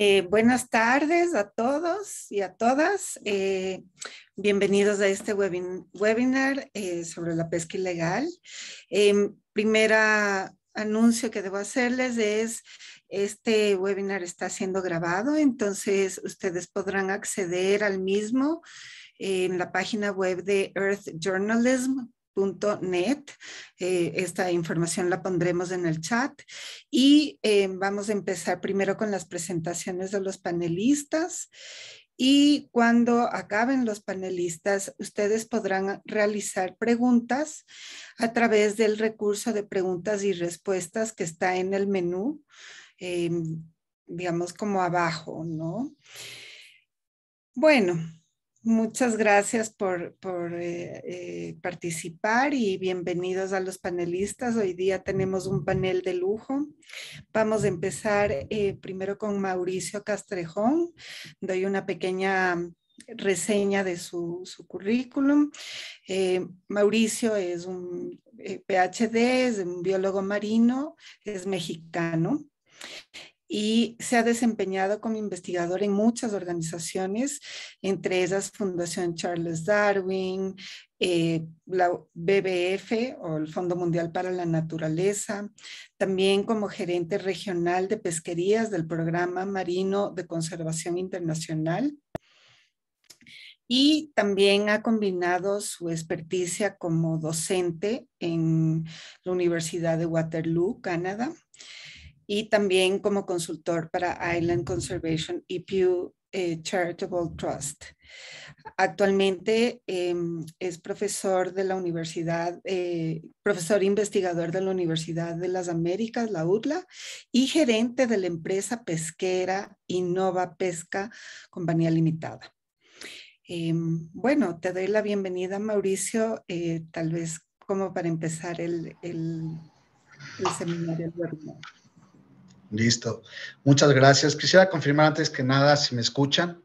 Eh, buenas tardes a todos y a todas. Eh, bienvenidos a este webinar eh, sobre la pesca ilegal. Em, primera anuncio que debo hacerles es, este webinar está siendo grabado, entonces ustedes podrán acceder al mismo en la página web de Earth Journalism net. Eh, esta información la pondremos en el chat y eh, vamos a empezar primero con las presentaciones de los panelistas y cuando acaben los panelistas, ustedes podrán realizar preguntas a través del recurso de preguntas y respuestas que está en el menú, em, digamos como abajo, ¿no? Bueno, Muchas gracias por, eh, eh, participar y bienvenidos a los panelistas. Hoy día tenemos un panel de lujo. Vamos a empezar eh, primero con Mauricio Castrejón. Doy una pequeña reseña de su currículum. Mauricio es un PhD, es un biólogo marino, es mexicano y se ha desempeñado como investigador en muchas organizaciones, entre ellas Fundación Charles Darwin, eh, la BBF o el Fondo Mundial para la Naturaleza, también como gerente regional de pesquerías del Programa Marino de Conservación Internacional. Y también ha combinado su experticia como docente en la Universidad de Waterloo, Canadá, y también como consultor para Island Conservation y Pew eh, Charitable Trust. Actualmente em, es profesor de la Universidad, eh, profesor investigador de la Universidad de las Américas, la UTLA, y gerente de la empresa pesquera Innova Pesca Compañía Limitada. Em, bueno, te doy la bienvenida, Mauricio, eh, tal vez como para empezar el, el, el seminario. Listo. Muchas gracias. Quisiera confirmar antes que nada si me escuchan.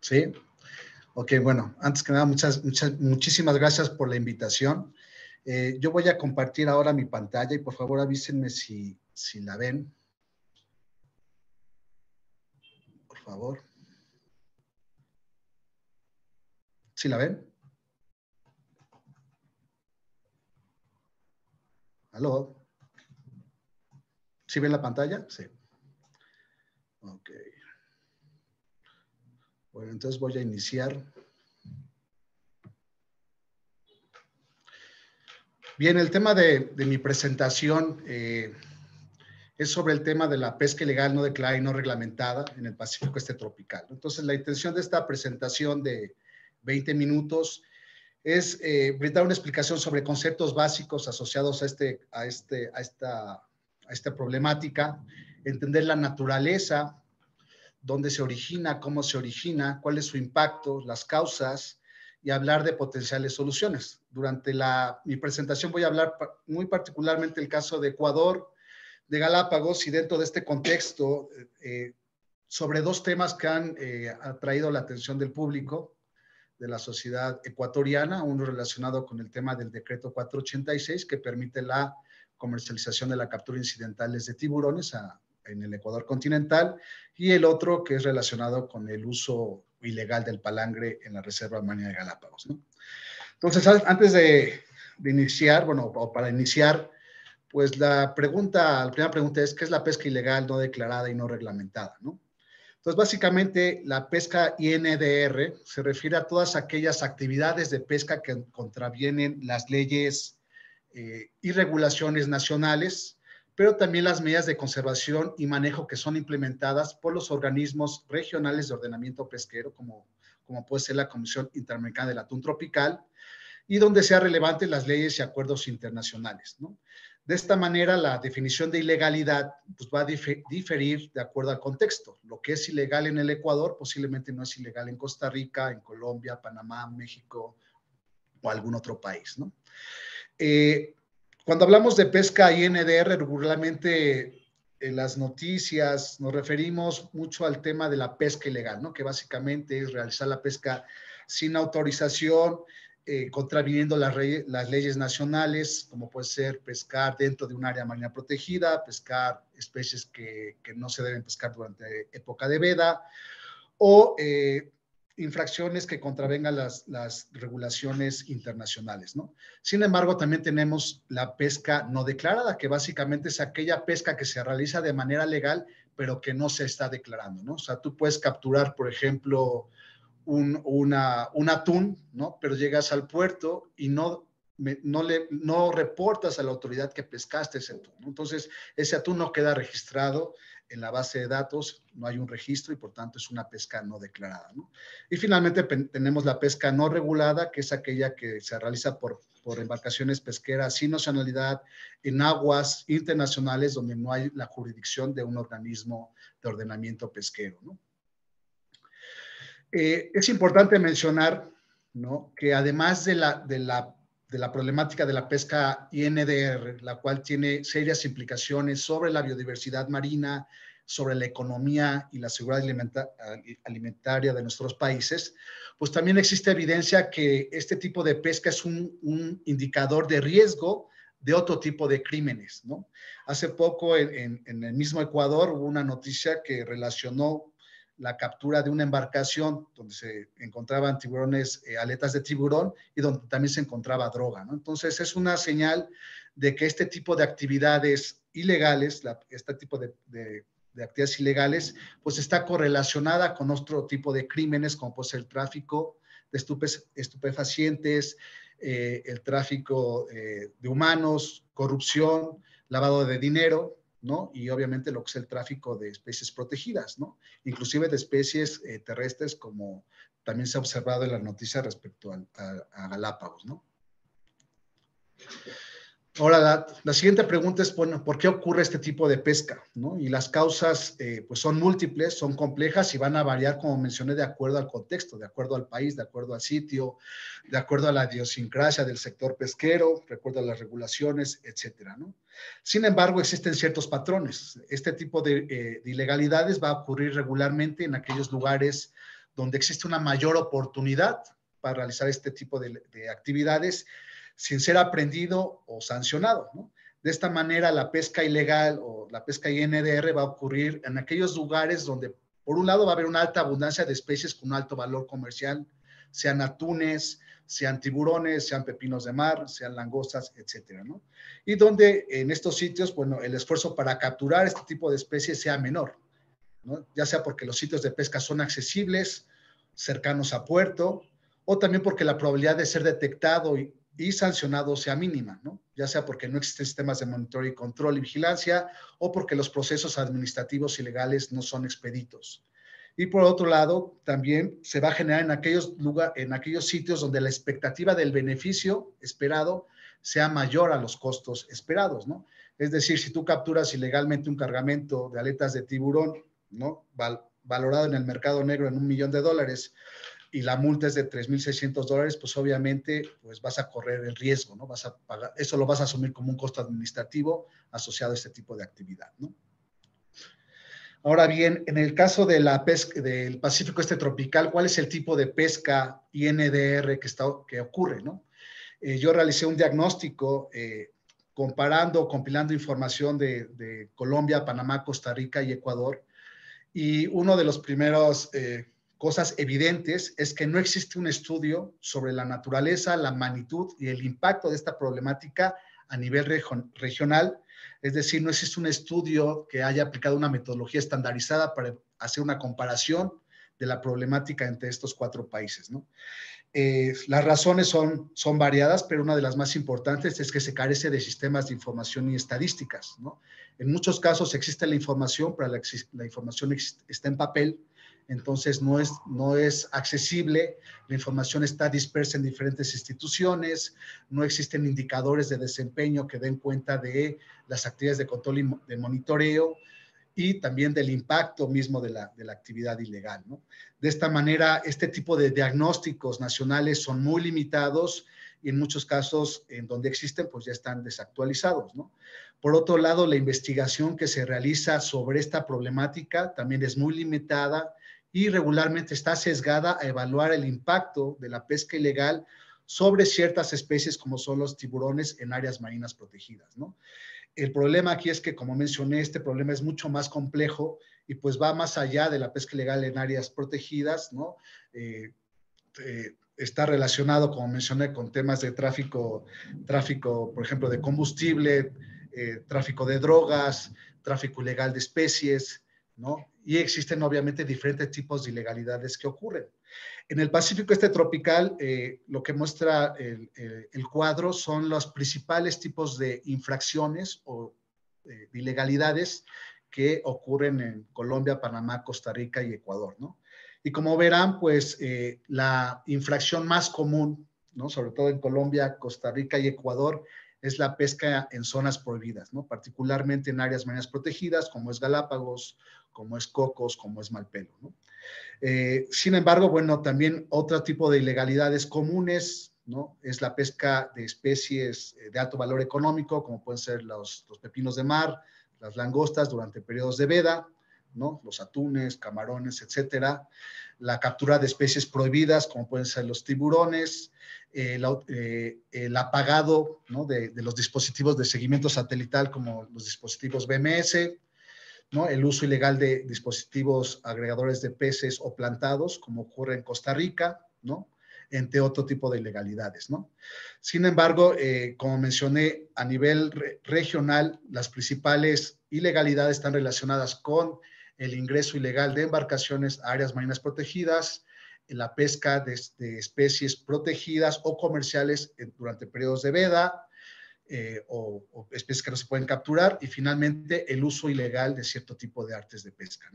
¿Sí? Ok, bueno, antes que nada, muchas, muchas, muchísimas gracias por la invitación. Eh, yo voy a compartir ahora mi pantalla y por favor avísenme si, si la ven. Por favor. ¿Sí la ven? ¿Aló? ¿Sí ven la pantalla? Sí. Ok. Bueno, entonces voy a iniciar. Bien, el tema de, mi presentación eh, es sobre el tema de la pesca ilegal no declarada y no reglamentada en el Pacífico Este Tropical. Entonces, la intención de esta presentación de 20 minutos es eh, brindar una explicación sobre conceptos básicos asociados a, este, a, este, a esta a esta problemática, entender la naturaleza, dónde se origina, cómo se origina, cuál es su impacto, las causas y hablar de potenciales soluciones. Durante la, mi presentación voy a hablar muy particularmente el caso de Ecuador, de Galápagos y dentro de este contexto eh, sobre dos temas que han eh, atraído la atención del público de la sociedad ecuatoriana, uno relacionado con el tema del decreto 486 que permite la comercialización de la captura incidentales de tiburones en el Ecuador continental y el otro que es relacionado con el uso ilegal del palangre en la Reserva Marina de Galápagos. Entonces, antes de, iniciar, bueno, o para iniciar, pues la pregunta, la primera pregunta es, ¿qué es la pesca ilegal no declarada y no reglamentada? Entonces, básicamente, la pesca INDR se refiere a todas aquellas actividades de pesca que contravienen las leyes eh, y regulaciones nacionales, pero también las medidas de conservación y manejo que son implementadas por los organismos regionales de ordenamiento pesquero, como, como puede ser la Comisión Interamericana del Atún Tropical, y donde sean relevantes las leyes y acuerdos internacionales. De esta manera, la definición de ilegalidad pues, va a diferir de acuerdo al contexto. Lo que es ilegal en el Ecuador posiblemente no es ilegal en Costa Rica, en Colombia, Panamá, México o algún otro país. ¿no? Eh, cuando hablamos de pesca INDR, regularmente en las noticias nos referimos mucho al tema de la pesca ilegal, ¿no? que básicamente es realizar la pesca sin autorización eh, contraviniendo las, las, leyes nacionales, como puede ser pescar dentro de un área marina protegida, pescar especies que, que no se deben pescar durante época de veda, o eh, infracciones que contravengan las, regulaciones internacionales, ¿no? Sin embargo, también tenemos la pesca no declarada, que básicamente es aquella pesca que se realiza de manera legal, pero que no se está declarando, ¿no? O sea, tú puedes capturar, por ejemplo, un, una, un atún, ¿no? Pero llegas al puerto y no, no, le, no reportas a la autoridad que pescaste ese atún. Entonces, ese atún no queda registrado en la base de datos, no hay un registro y por tanto es una pesca no declarada. Y finalmente tenemos la pesca no regulada, que es aquella que se realiza por, por embarcaciones pesqueras sin nacionalidad en aguas internacionales donde no hay la jurisdicción de un organismo de ordenamiento pesquero. Eh, es importante mencionar que además de, la, de la problemática de la pesca INDR, la cual tiene serias implicaciones sobre la biodiversidad marina, sobre la economía y la seguridad alimentaria de nuestros países, pues también existe evidencia que este tipo de pesca es un, indicador de riesgo de otro tipo de crímenes. ¿no? Hace poco en, en, el mismo Ecuador hubo una noticia que relacionó la captura de una embarcación donde se encontraban tiburones, eh, aletas de tiburón y donde también se encontraba droga. Entonces es una señal de que este tipo de actividades ilegales, este tipo de, actividades ilegales, pues está correlacionada con otro tipo de crímenes como puede ser el tráfico de estupefacientes, eh, el tráfico eh, de humanos, corrupción, lavado de dinero, y obviamente lo que es el tráfico de especies protegidas, ¿no? Inclusive de especies eh, terrestres como también se ha observado en la noticia respecto a, a Galápagos, ¿no? Ahora, la, siguiente pregunta es, bueno, ¿por qué ocurre este tipo de pesca? ¿no? Y las causas, eh, pues son múltiples, son complejas y van a variar, como mencioné, de acuerdo al contexto, de acuerdo al país, de acuerdo al sitio, de acuerdo a la idiosincrasia del sector pesquero, de acuerdo a las regulaciones, etcétera, ¿no? Sin embargo, existen ciertos patrones. Este tipo de, eh, ilegalidades va a ocurrir regularmente en aquellos lugares donde existe una mayor oportunidad para realizar este tipo de, de actividades sin ser aprendido o sancionado. De esta manera, la pesca ilegal o la pesca INDR va a ocurrir en aquellos lugares donde, por un lado, va a haber una alta abundancia de especies con un alto valor comercial, sean atunes, sean tiburones, sean pepinos de mar, sean langostas, etcétera. Y donde en estos sitios, bueno, el esfuerzo para capturar este tipo de especies sea menor, ¿no? Ya sea porque los sitios de pesca son accesibles, cercanos a puerto, o también porque la probabilidad de ser detectado y, y sancionado sea mínima, ¿no? ya sea porque no existen sistemas de monitoreo y control y vigilancia o porque los procesos administrativos y legales no son expeditos. Y por otro lado, también se va a generar en aquellos, lugar, en aquellos sitios donde la expectativa del beneficio esperado sea mayor a los costos esperados, ¿no? Es decir, si tú capturas ilegalmente un cargamento de aletas de tiburón, ¿no? valorado en el mercado negro en un millón de dólares, y la multa es de 3.600 dólares, pues obviamente pues vas a correr el riesgo, ¿no? Vas a pagar, eso lo vas a asumir como un costo administrativo asociado a este tipo de actividad, ¿no? Ahora bien, en el caso de la pesca del Pacífico este tropical, ¿cuál es el tipo de pesca INDR que, está, que ocurre, no? Eh, yo realicé un diagnóstico eh, comparando, compilando información de, Colombia, Panamá, Costa Rica y Ecuador, y uno de los primeros eh, cosas evidentes es que no existe un estudio sobre la naturaleza, la magnitud y el impacto de esta problemática a nivel regional. Es decir, no existe un estudio que haya aplicado una metodología estandarizada para hacer una comparación de la problemática entre estos cuatro países. Eh, las razones son, son variadas, pero una de las más importantes es que se carece de sistemas de información y estadísticas. En muchos casos existe la información, pero la, la información está en papel, entonces no es, no es accesible, la información está dispersa en diferentes instituciones, no existen indicadores de desempeño que den cuenta de las actividades de control y de monitoreo y también del impacto mismo de la, de la actividad ilegal. ¿no? De esta manera, este tipo de diagnósticos nacionales son muy limitados y en muchos casos en donde existen, pues ya están desactualizados. ¿no? Por otro lado, la investigación que se realiza sobre esta problemática también es muy limitada y regularmente está sesgada a evaluar el impacto de la pesca ilegal sobre ciertas especies como son los tiburones en áreas marinas protegidas, ¿no? El problema aquí es que, como mencioné, este problema es mucho más complejo y pues va más allá de la pesca ilegal en áreas protegidas, ¿no? Eh, eh, está relacionado, como mencioné, con temas de tráfico, tráfico, por ejemplo, de combustible, eh, tráfico de drogas, tráfico ilegal de especies, ¿no? Y existen obviamente diferentes tipos de ilegalidades que ocurren. En el Pacífico este tropical, eh, lo que muestra el, cuadro son los principales tipos de infracciones o de ilegalidades que ocurren en Colombia, Panamá, Costa Rica y Ecuador, ¿no? Y como verán, pues eh, la infracción más común, ¿no? sobre todo en Colombia, Costa Rica y Ecuador, es la pesca en zonas prohibidas, ¿no? particularmente en áreas marinas protegidas, como es Galápagos, como es Cocos, como es Malpelo. ¿no? Eh, sin embargo, bueno, también otro tipo de ilegalidades comunes, ¿no? Es la pesca de especies eh, de alto valor económico, como pueden ser los, pepinos de mar, las langostas durante periodos de veda, los atunes, camarones, etcétera. La captura de especies prohibidas, como pueden ser los tiburones, eh, el apagado de, los dispositivos de seguimiento satelital, como los dispositivos BMS, ¿no? el uso ilegal de dispositivos agregadores de peces o plantados, como ocurre en Costa Rica, ¿no? entre otro tipo de ilegalidades. ¿no? Sin embargo, eh, como mencioné, a nivel regional, las principales ilegalidades están relacionadas con el ingreso ilegal de embarcaciones a áreas marinas protegidas, la pesca de, especies protegidas o comerciales durante periodos de veda eh, o, especies que no se pueden capturar y finalmente el uso ilegal de cierto tipo de artes de pesca.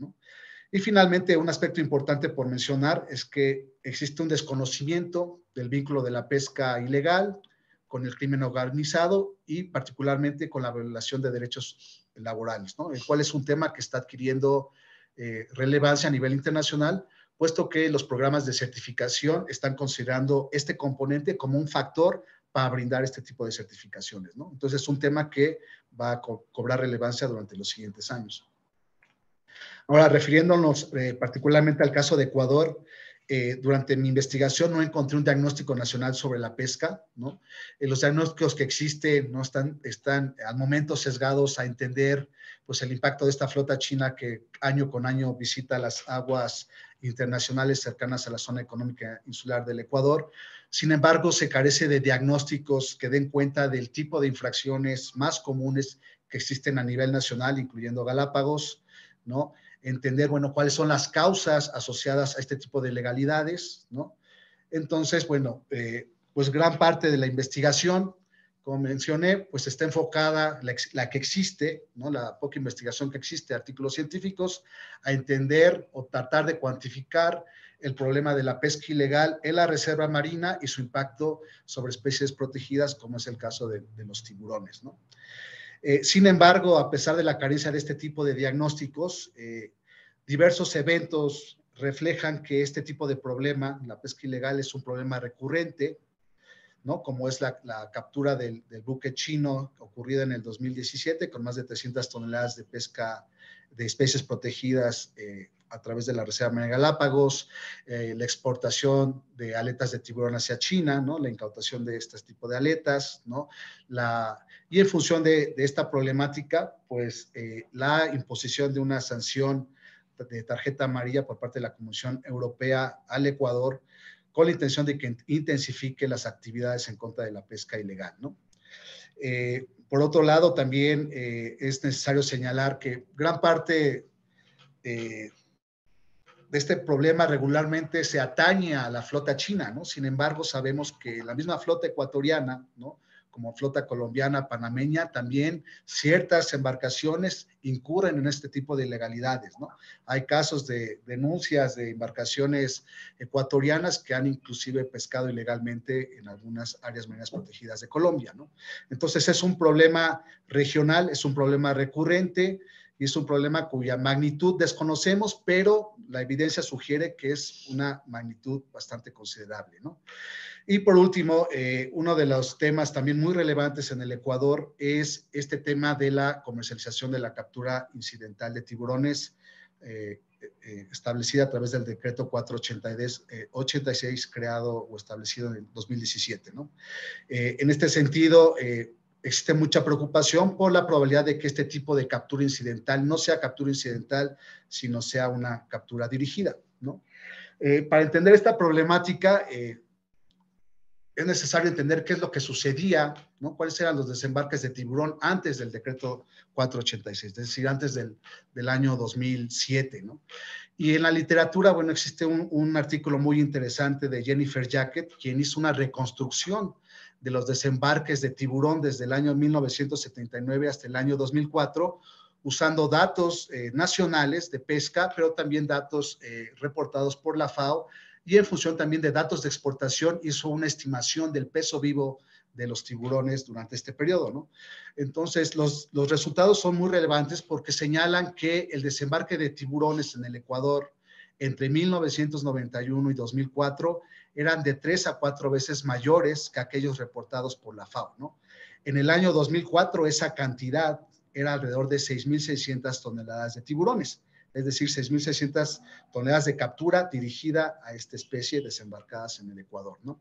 Y finalmente, un aspecto importante por mencionar es que existe un desconocimiento del vínculo de la pesca ilegal con el crimen organizado y particularmente con la violación de derechos laborales, ¿no? el cual es un tema que está adquiriendo eh, relevancia a nivel internacional, puesto que los programas de certificación están considerando este componente como un factor para brindar este tipo de certificaciones. ¿no? Entonces es un tema que va a cobrar relevancia durante los siguientes años. Ahora, refiriéndonos eh, particularmente al caso de Ecuador, eh, durante mi investigación no encontré un diagnóstico nacional sobre la pesca, ¿no? Eh, los diagnósticos que existen no están, están al momento sesgados a entender pues, el impacto de esta flota china que año con año visita las aguas internacionales cercanas a la zona económica insular del Ecuador. Sin embargo, se carece de diagnósticos que den cuenta del tipo de infracciones más comunes que existen a nivel nacional, incluyendo Galápagos, ¿no? entender, bueno, cuáles son las causas asociadas a este tipo de legalidades, ¿no? Entonces, bueno, eh, pues gran parte de la investigación, como mencioné, pues está enfocada, la, que existe, ¿no? La poca investigación que existe, artículos científicos, a entender o tratar de cuantificar el problema de la pesca ilegal en la reserva marina y su impacto sobre especies protegidas, como es el caso de, los tiburones. Eh, sin embargo, a pesar de la carencia de este tipo de diagnósticos, eh, diversos eventos reflejan que este tipo de problema, la pesca ilegal, es un problema recurrente, ¿no? Como es la, captura del, buque chino ocurrida en el 2017 con más de 300 toneladas de pesca de especies protegidas eh, a través de la Reserva de Galápagos, eh, la exportación de aletas de tiburón hacia China, ¿no? la incautación de este tipo de aletas, ¿no? la, y en función de, esta problemática, pues eh, la imposición de una sanción de tarjeta amarilla por parte de la Comisión Europea al Ecuador con la intención de que intensifique las actividades en contra de la pesca ilegal, ¿no? Eh, por otro lado, también es necesario señalar que gran parte de este problema regularmente se atañe a la flota china, ¿no? Sin embargo, sabemos que la misma flota ecuatoriana, ¿no? como flota colombiana, panameña, también ciertas embarcaciones incurren en este tipo de ilegalidades, ¿no? Hay casos de denuncias de embarcaciones ecuatorianas que han inclusive pescado ilegalmente en algunas áreas marinas protegidas de Colombia, ¿no? Entonces es un problema regional, es un problema recurrente y es un problema cuya magnitud desconocemos, pero la evidencia sugiere que es una magnitud bastante considerable, ¿no? Y por último, eh, uno de los temas también muy relevantes en el Ecuador es este tema de la comercialización de la captura incidental de tiburones eh, eh, establecida a través del decreto 486 creado o establecido en el 2017. ¿no? en este sentido, existe mucha preocupación por la probabilidad de que este tipo de captura incidental no sea captura incidental, sino sea una captura dirigida. ¿no? para entender esta problemática, es necesario entender qué es lo que sucedía, ¿no? cuáles eran los desembarques de tiburón antes del decreto 486, es decir, antes del, del año 2007. ¿no? Y en la literatura, bueno, existe un, un, artículo muy interesante de Jennifer Jacket, quien hizo una reconstrucción de los desembarques de tiburón desde el año 1979 hasta el año 2004, usando datos eh, nacionales de pesca, pero también datos eh, reportados por la FAO y en función también de datos de exportación hizo una estimación del peso vivo de los tiburones durante este periodo, ¿no? Entonces, los, los resultados son muy relevantes porque señalan que el desembarque de tiburones en el Ecuador entre 1991 y 2004 eran de tres a cuatro veces mayores que aquellos reportados por la FAO, ¿no? En el año 2004 esa cantidad era alrededor de 6.600 toneladas de tiburones es decir, 6.600 toneladas de captura dirigida a esta especie desembarcadas en el Ecuador. ¿no?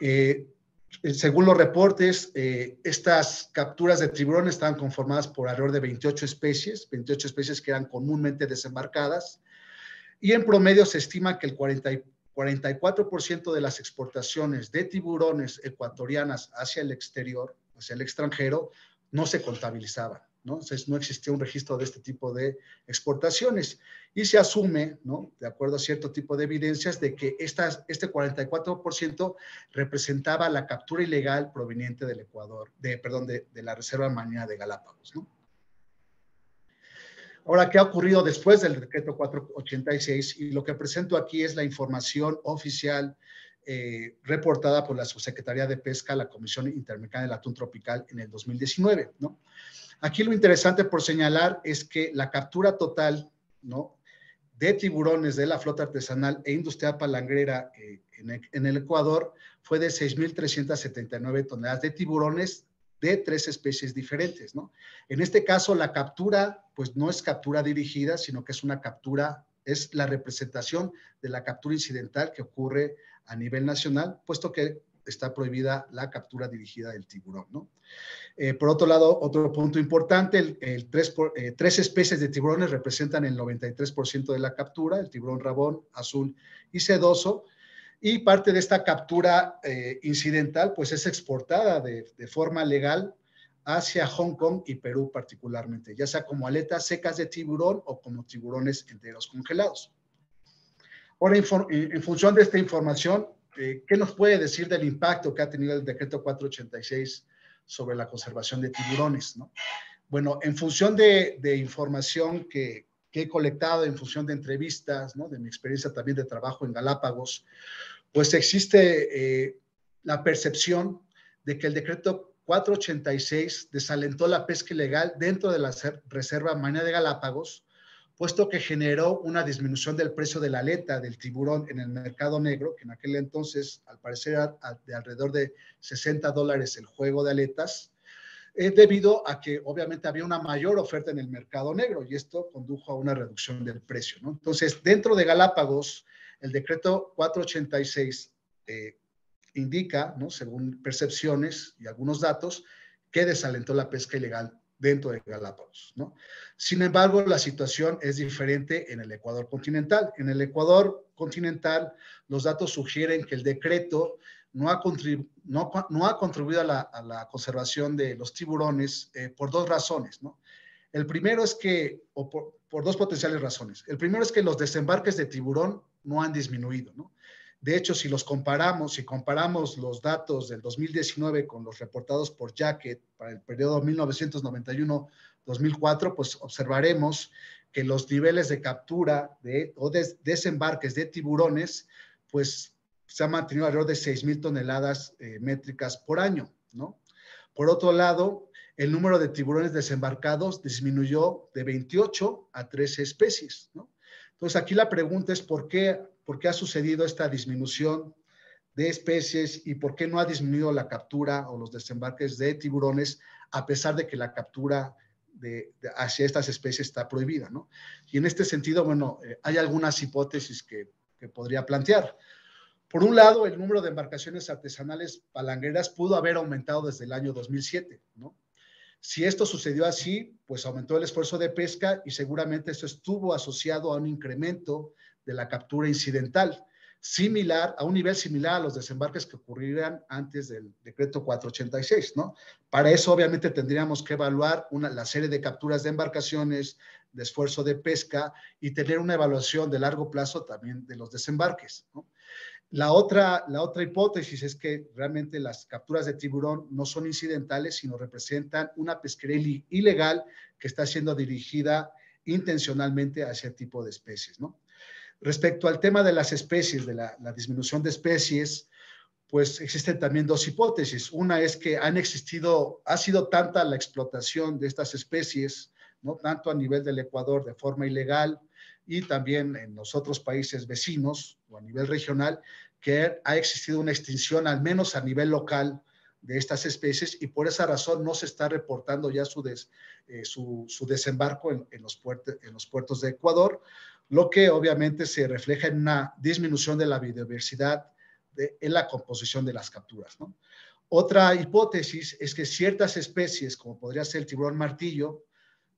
Eh, según los reportes, eh, estas capturas de tiburones estaban conformadas por alrededor de 28 especies, 28 especies que eran comúnmente desembarcadas, y en promedio se estima que el 40, 44% de las exportaciones de tiburones ecuatorianas hacia el exterior, hacia el extranjero, no se contabilizaban. ¿no? Entonces, no existía un registro de este tipo de exportaciones. Y se asume, ¿no? De acuerdo a cierto tipo de evidencias, de que estas, este 44% representaba la captura ilegal proveniente del Ecuador, de, perdón, de, de la Reserva Marina de Galápagos, ¿no? Ahora, ¿qué ha ocurrido después del decreto 486? Y lo que presento aquí es la información oficial eh, reportada por la Subsecretaría de Pesca la Comisión Interamericana del Atún Tropical en el 2019, ¿no? Aquí lo interesante por señalar es que la captura total de tiburones de la flota artesanal e industrial palangrera eh, en, el, Ecuador fue de 6.379 toneladas de tiburones de tres especies diferentes. ¿no? En este caso, la captura, pues no es captura dirigida, sino que es una captura, es la representación de la captura incidental que ocurre a nivel nacional, puesto que está prohibida la captura dirigida del tiburón. ¿no? Eh, por otro lado, otro punto importante, el, tres, eh, tres, especies de tiburones representan el 93% de la captura, el tiburón rabón, azul y sedoso, y parte de esta captura eh, incidental pues es exportada de, de, forma legal hacia Hong Kong y Perú particularmente, ya sea como aletas secas de tiburón o como tiburones enteros congelados. Ahora, en función de esta información, eh, ¿qué nos puede decir del impacto que ha tenido el decreto 486 sobre la conservación de tiburones? ¿no? Bueno, en función de, información que, he colectado, en función de entrevistas, ¿no? de mi experiencia también de trabajo en Galápagos, pues existe eh, la percepción de que el decreto 486 desalentó la pesca ilegal dentro de la Reserva Marina de Galápagos, puesto que generó una disminución del precio de la aleta del tiburón en el mercado negro, que en aquel entonces, al parecer, era de alrededor de 60 dólares el juego de aletas, eh, debido a que obviamente había una mayor oferta en el mercado negro y esto condujo a una reducción del precio. Entonces, dentro de Galápagos, el decreto 486 eh, indica, ¿no? según percepciones y algunos datos, que desalentó la pesca ilegal dentro de Galápagos. Sin embargo, la situación es diferente en el Ecuador continental. En el Ecuador continental, los datos sugieren que el decreto no ha, contribuido a la, conservación de los tiburones eh, por dos razones. El primero es que, o por, dos potenciales razones. El primero es que los desembarques de tiburón no han disminuido. ¿no? De hecho, si los comparamos, si comparamos los datos del 2019 con los reportados por Jacket para el periodo 1991-2004, pues observaremos que los niveles de captura de, o de desembarques de tiburones, pues se han mantenido alrededor de 6.000 toneladas eh, métricas por año, ¿no? Por otro lado, el número de tiburones desembarcados disminuyó de 28 a 13 especies, ¿no? Entonces, aquí la pregunta es por qué por qué ha sucedido esta disminución de especies y por qué no ha disminuido la captura o los desembarques de tiburones a pesar de que la captura de, hacia estas especies está prohibida, ¿no? Y en este sentido, bueno, eh, hay algunas hipótesis que, que, podría plantear. Por un lado, el número de embarcaciones artesanales palangueras pudo haber aumentado desde el año 2007, ¿no? Si esto sucedió así, pues aumentó el esfuerzo de pesca y seguramente esto estuvo asociado a un incremento de la captura incidental similar, a un nivel similar a los desembarques que ocurrirían antes del decreto 486, ¿no? Para eso, obviamente, tendríamos que evaluar la serie de capturas de embarcaciones, de esfuerzo de pesca y tener una evaluación de largo plazo también de los desembarques, ¿no? La otra, la otra hipótesis es que realmente las capturas de tiburón no son incidentales, sino representan una pesquería ilegal que está siendo dirigida intencionalmente a ese tipo de especies, ¿no? Respecto al tema de las especies, de la, disminución de especies, pues existen también dos hipótesis. Una es que han existido, ha sido tanta la explotación de estas especies, ¿no? tanto a nivel del Ecuador de forma ilegal y también en los otros países vecinos o a nivel regional, que ha existido una extinción, al menos a nivel local, de estas especies y por esa razón no se está reportando ya su, eh, su, desembarco en, los en los puertos de Ecuador, lo que obviamente se refleja en una disminución de la biodiversidad en la composición de las capturas. Otra hipótesis es que ciertas especies, como podría ser el tiburón martillo,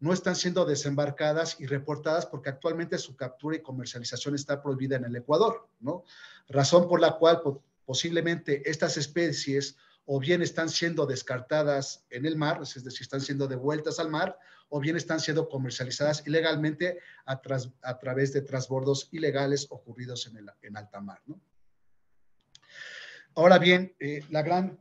no están siendo desembarcadas y reportadas porque actualmente su captura y comercialización está prohibida en el Ecuador, ¿no? Razón por la cual posiblemente estas especies o bien están siendo descartadas en el mar, es decir, están siendo devueltas al mar, o bien están siendo comercializadas ilegalmente a, a través de transbordos ilegales ocurridos en, el, en alta mar. ¿no? Ahora bien, eh, la gran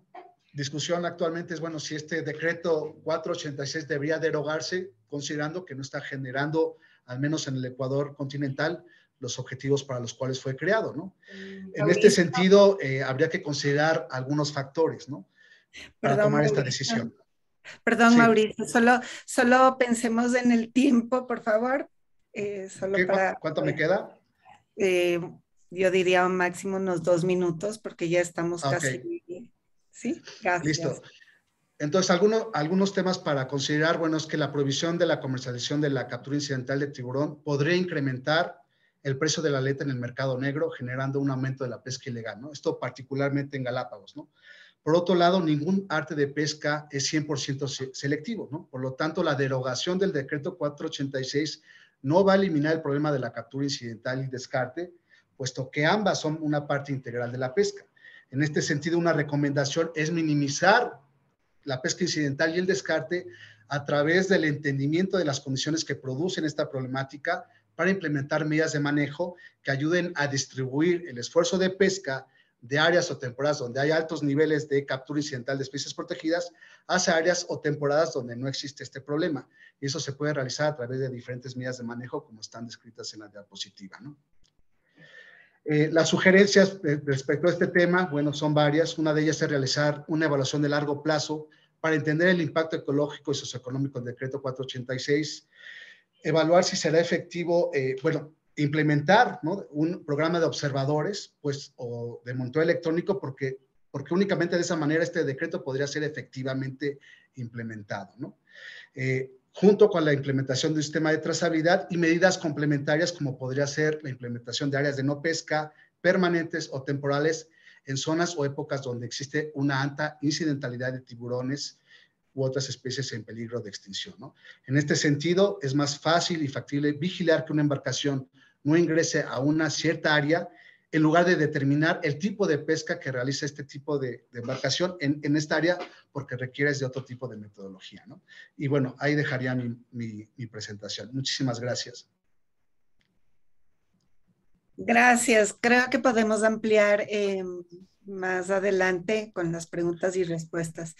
discusión actualmente es, bueno, si este decreto 486 debería derogarse, considerando que no está generando, al menos en el Ecuador continental, los objetivos para los cuales fue creado, ¿no? Mm, en este sentido, eh, habría que considerar algunos factores, ¿no? Para tomar esta decisión. Perdón, Mauricio, solo, solo pensemos en el tiempo, por favor. Eh, ¿Cuánto me queda? Eh, yo diría máximo unos dos minutos, porque ya estamos casi. Sí, gracias. Listo. Entonces, algunos, algunos temas para considerar, bueno, es que la prohibición de la comercialización de la captura incidental de tiburón podría incrementar el precio de la aleta en el mercado negro, generando un aumento de la pesca ilegal, ¿no? Esto particularmente en Galápagos, ¿no? Por otro lado, ningún arte de pesca es 100% selectivo, ¿no? Por lo tanto, la derogación del decreto 486 no va a eliminar el problema de la captura incidental y descarte, puesto que ambas son una parte integral de la pesca. En este sentido, una recomendación es minimizar la pesca incidental y el descarte a través del entendimiento de las condiciones que producen esta problemática para implementar medidas de manejo que ayuden a distribuir el esfuerzo de pesca de áreas o temporadas donde hay altos niveles de captura incidental de especies protegidas hacia áreas o temporadas donde no existe este problema. Y eso se puede realizar a través de diferentes medidas de manejo como están descritas en la diapositiva. ¿no? Eh, las sugerencias eh, respecto a este tema, bueno, son varias. Una de ellas es realizar una evaluación de largo plazo para entender el impacto ecológico y socioeconómico del decreto 486 evaluar si será efectivo, eh, bueno, implementar un programa de observadores, pues, o de monitoreo electrónico, porque, porque únicamente de esa manera este decreto podría ser efectivamente implementado, ¿no? Junto con la implementación de un sistema de trazabilidad y medidas complementarias como podría ser la implementación de áreas de no pesca permanentes o temporales en zonas o épocas donde existe una alta incidentalidad de tiburones u otras especies en peligro de extinción. En este sentido, es más fácil y factible vigilar que una embarcación no ingrese a una cierta área en lugar de determinar el tipo de pesca que realiza este tipo de, embarcación en, esta área, porque requiere de otro tipo de metodología. ¿no? Y bueno, ahí dejaría mi, mi, presentación. Muchísimas gracias. Gracias. Creo que podemos ampliar eh, más adelante con las preguntas y respuestas.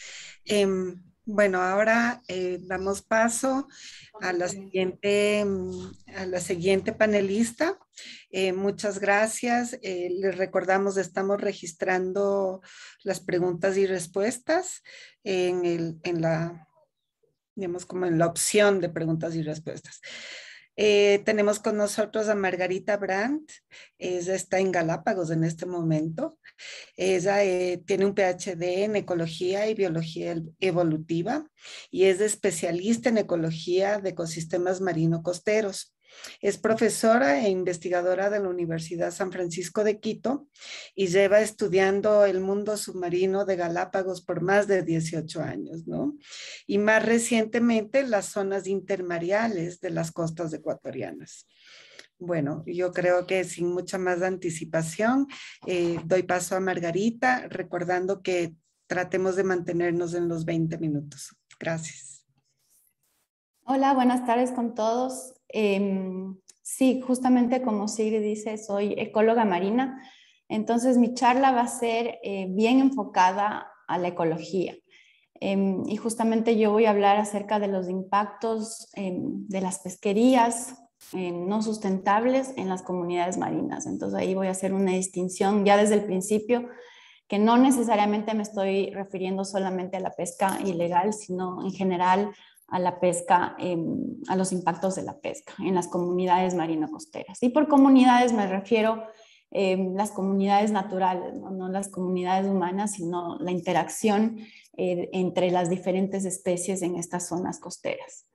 Eh, bueno, ahora eh, damos paso a la siguiente, mm, a la siguiente panelista. Eh, muchas gracias. Eh, les recordamos, estamos registrando las preguntas y respuestas en, el, en la, digamos, como en la opción de preguntas y respuestas. Eh, tenemos con nosotros a Margarita Brandt, ella está en Galápagos en este momento. Ella eh, tiene un PhD en ecología y biología evolutiva y es especialista en ecología de ecosistemas marino costeros. Es profesora e investigadora de la Universidad San Francisco de Quito y lleva estudiando el mundo submarino de Galápagos por más de 18 años, ¿no? Y más recientemente las zonas intermareales de las costas ecuatorianas. Bueno, yo creo que sin mucha más anticipación, eh, doy paso a Margarita, recordando que tratemos de mantenernos en los 20 minutos. Gracias. Hola, buenas tardes con todos. Em, sí, justamente como Sigrid dice, soy ecóloga marina, entonces mi charla va a ser eh, bien enfocada a la ecología. Em, y justamente yo voy a hablar acerca de los impactos em, de las pesquerías no sustentables en las comunidades marinas. Entonces ahí voy a hacer una distinción ya desde el principio que no necesariamente me estoy refiriendo solamente a la pesca ilegal, sino en general a la pesca, a los impactos de la pesca en las comunidades marino-costeras. Y por comunidades me refiero a las comunidades naturales, ¿no? las comunidades humanas, sino la interacción eh, entre las diferentes especies en estas zonas costeras.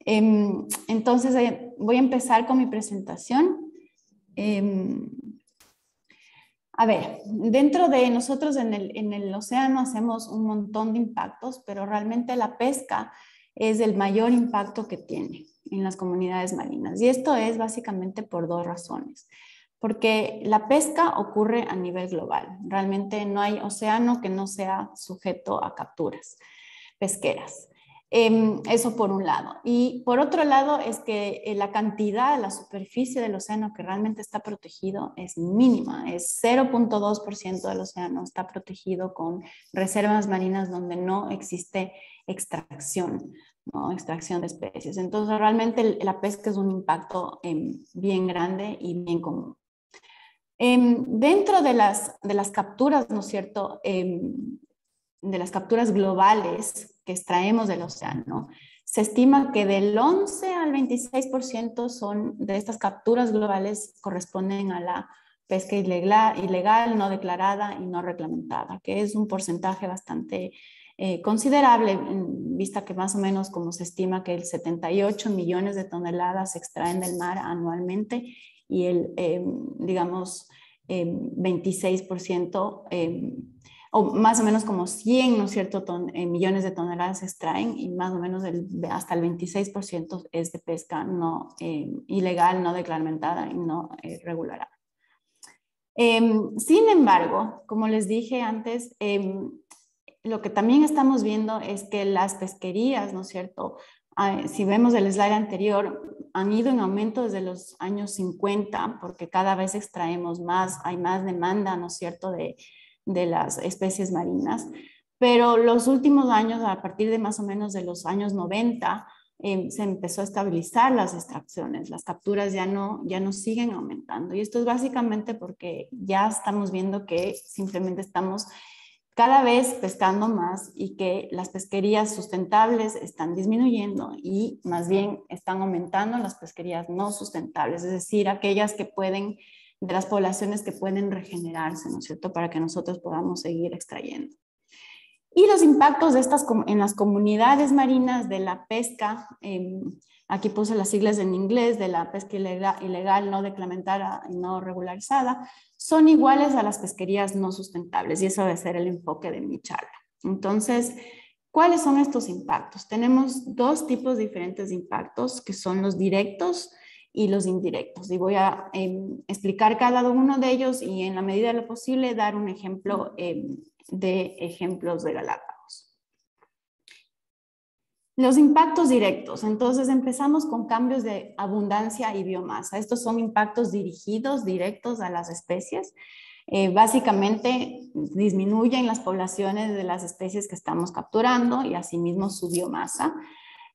Em, entonces, eh, voy a empezar con mi presentación. A ver, dentro de nosotros en el, en el océano hacemos un montón de impactos, pero realmente la pesca es el mayor impacto que tiene en las comunidades marinas. Y esto es básicamente por dos razones. Porque la pesca ocurre a nivel global. Realmente no hay océano que no sea sujeto a capturas pesqueras. Em, eso por un lado. Y por otro lado es que eh, la cantidad, la superficie del océano que realmente está protegido es mínima, es 0.2% del océano está protegido con reservas marinas donde no existe extracción, ¿no? extracción de especies. Entonces realmente la pesca es un impacto em, bien grande y bien común. Em, dentro de las, capturas, ¿no es cierto? de las capturas globales, que extraemos del océano. Se estima que del 11 al 26% son de estas capturas globales corresponden a la pesca ilegal, ilegal, no declarada y no reglamentada, que es un porcentaje bastante eh, considerable, vista que más o menos como se estima que el 78 millones de toneladas se extraen del mar anualmente y el, eh, digamos, 26% eh, o más o menos como 100, ¿no es cierto?, eh, millones de toneladas se extraen y más o menos hasta el 26% es de pesca no eh, ilegal, no declaramentada y no eh, regular. Em, sin embargo, como les dije antes, em, lo que también estamos viendo es que las pesquerías, ¿no es cierto? Ah, si vemos el slide anterior, han ido en aumento desde los años 50 porque cada vez extraemos más, hay más demanda, ¿no es cierto?, de, de las especies marinas. Pero los últimos años, a partir de más o menos de los años 90, em, se empezó a estabilizar las extracciones, las capturas ya no, ya no siguen aumentando. Y esto es básicamente porque ya estamos viendo que simplemente estamos cada vez pescando más y que las pesquerías sustentables están disminuyendo y más bien están aumentando las pesquerías no sustentables, es decir, aquellas que pueden de las poblaciones que pueden regenerarse, ¿no es cierto?, para que nosotros podamos seguir extrayendo. Y los impactos de estas en las comunidades marinas de la pesca, em, aquí puse las siglas en inglés, de la pesca ilegal, no declamentada y no regularizada, son iguales a las pesquerías no sustentables y eso debe ser el enfoque de mi charla. Entonces, ¿cuáles son estos impactos? Tenemos dos tipos diferentes de impactos, que son los directos y los indirectos. Y voy a em, explicar cada uno de ellos y en la medida de lo posible dar un ejemplo em, de ejemplos de Galápagos. Los impactos directos. Entonces empezamos con cambios de abundancia y biomasa. Estos son impactos dirigidos, directos a las especies. Eh, básicamente disminuyen las poblaciones de las especies que estamos capturando y asimismo su biomasa.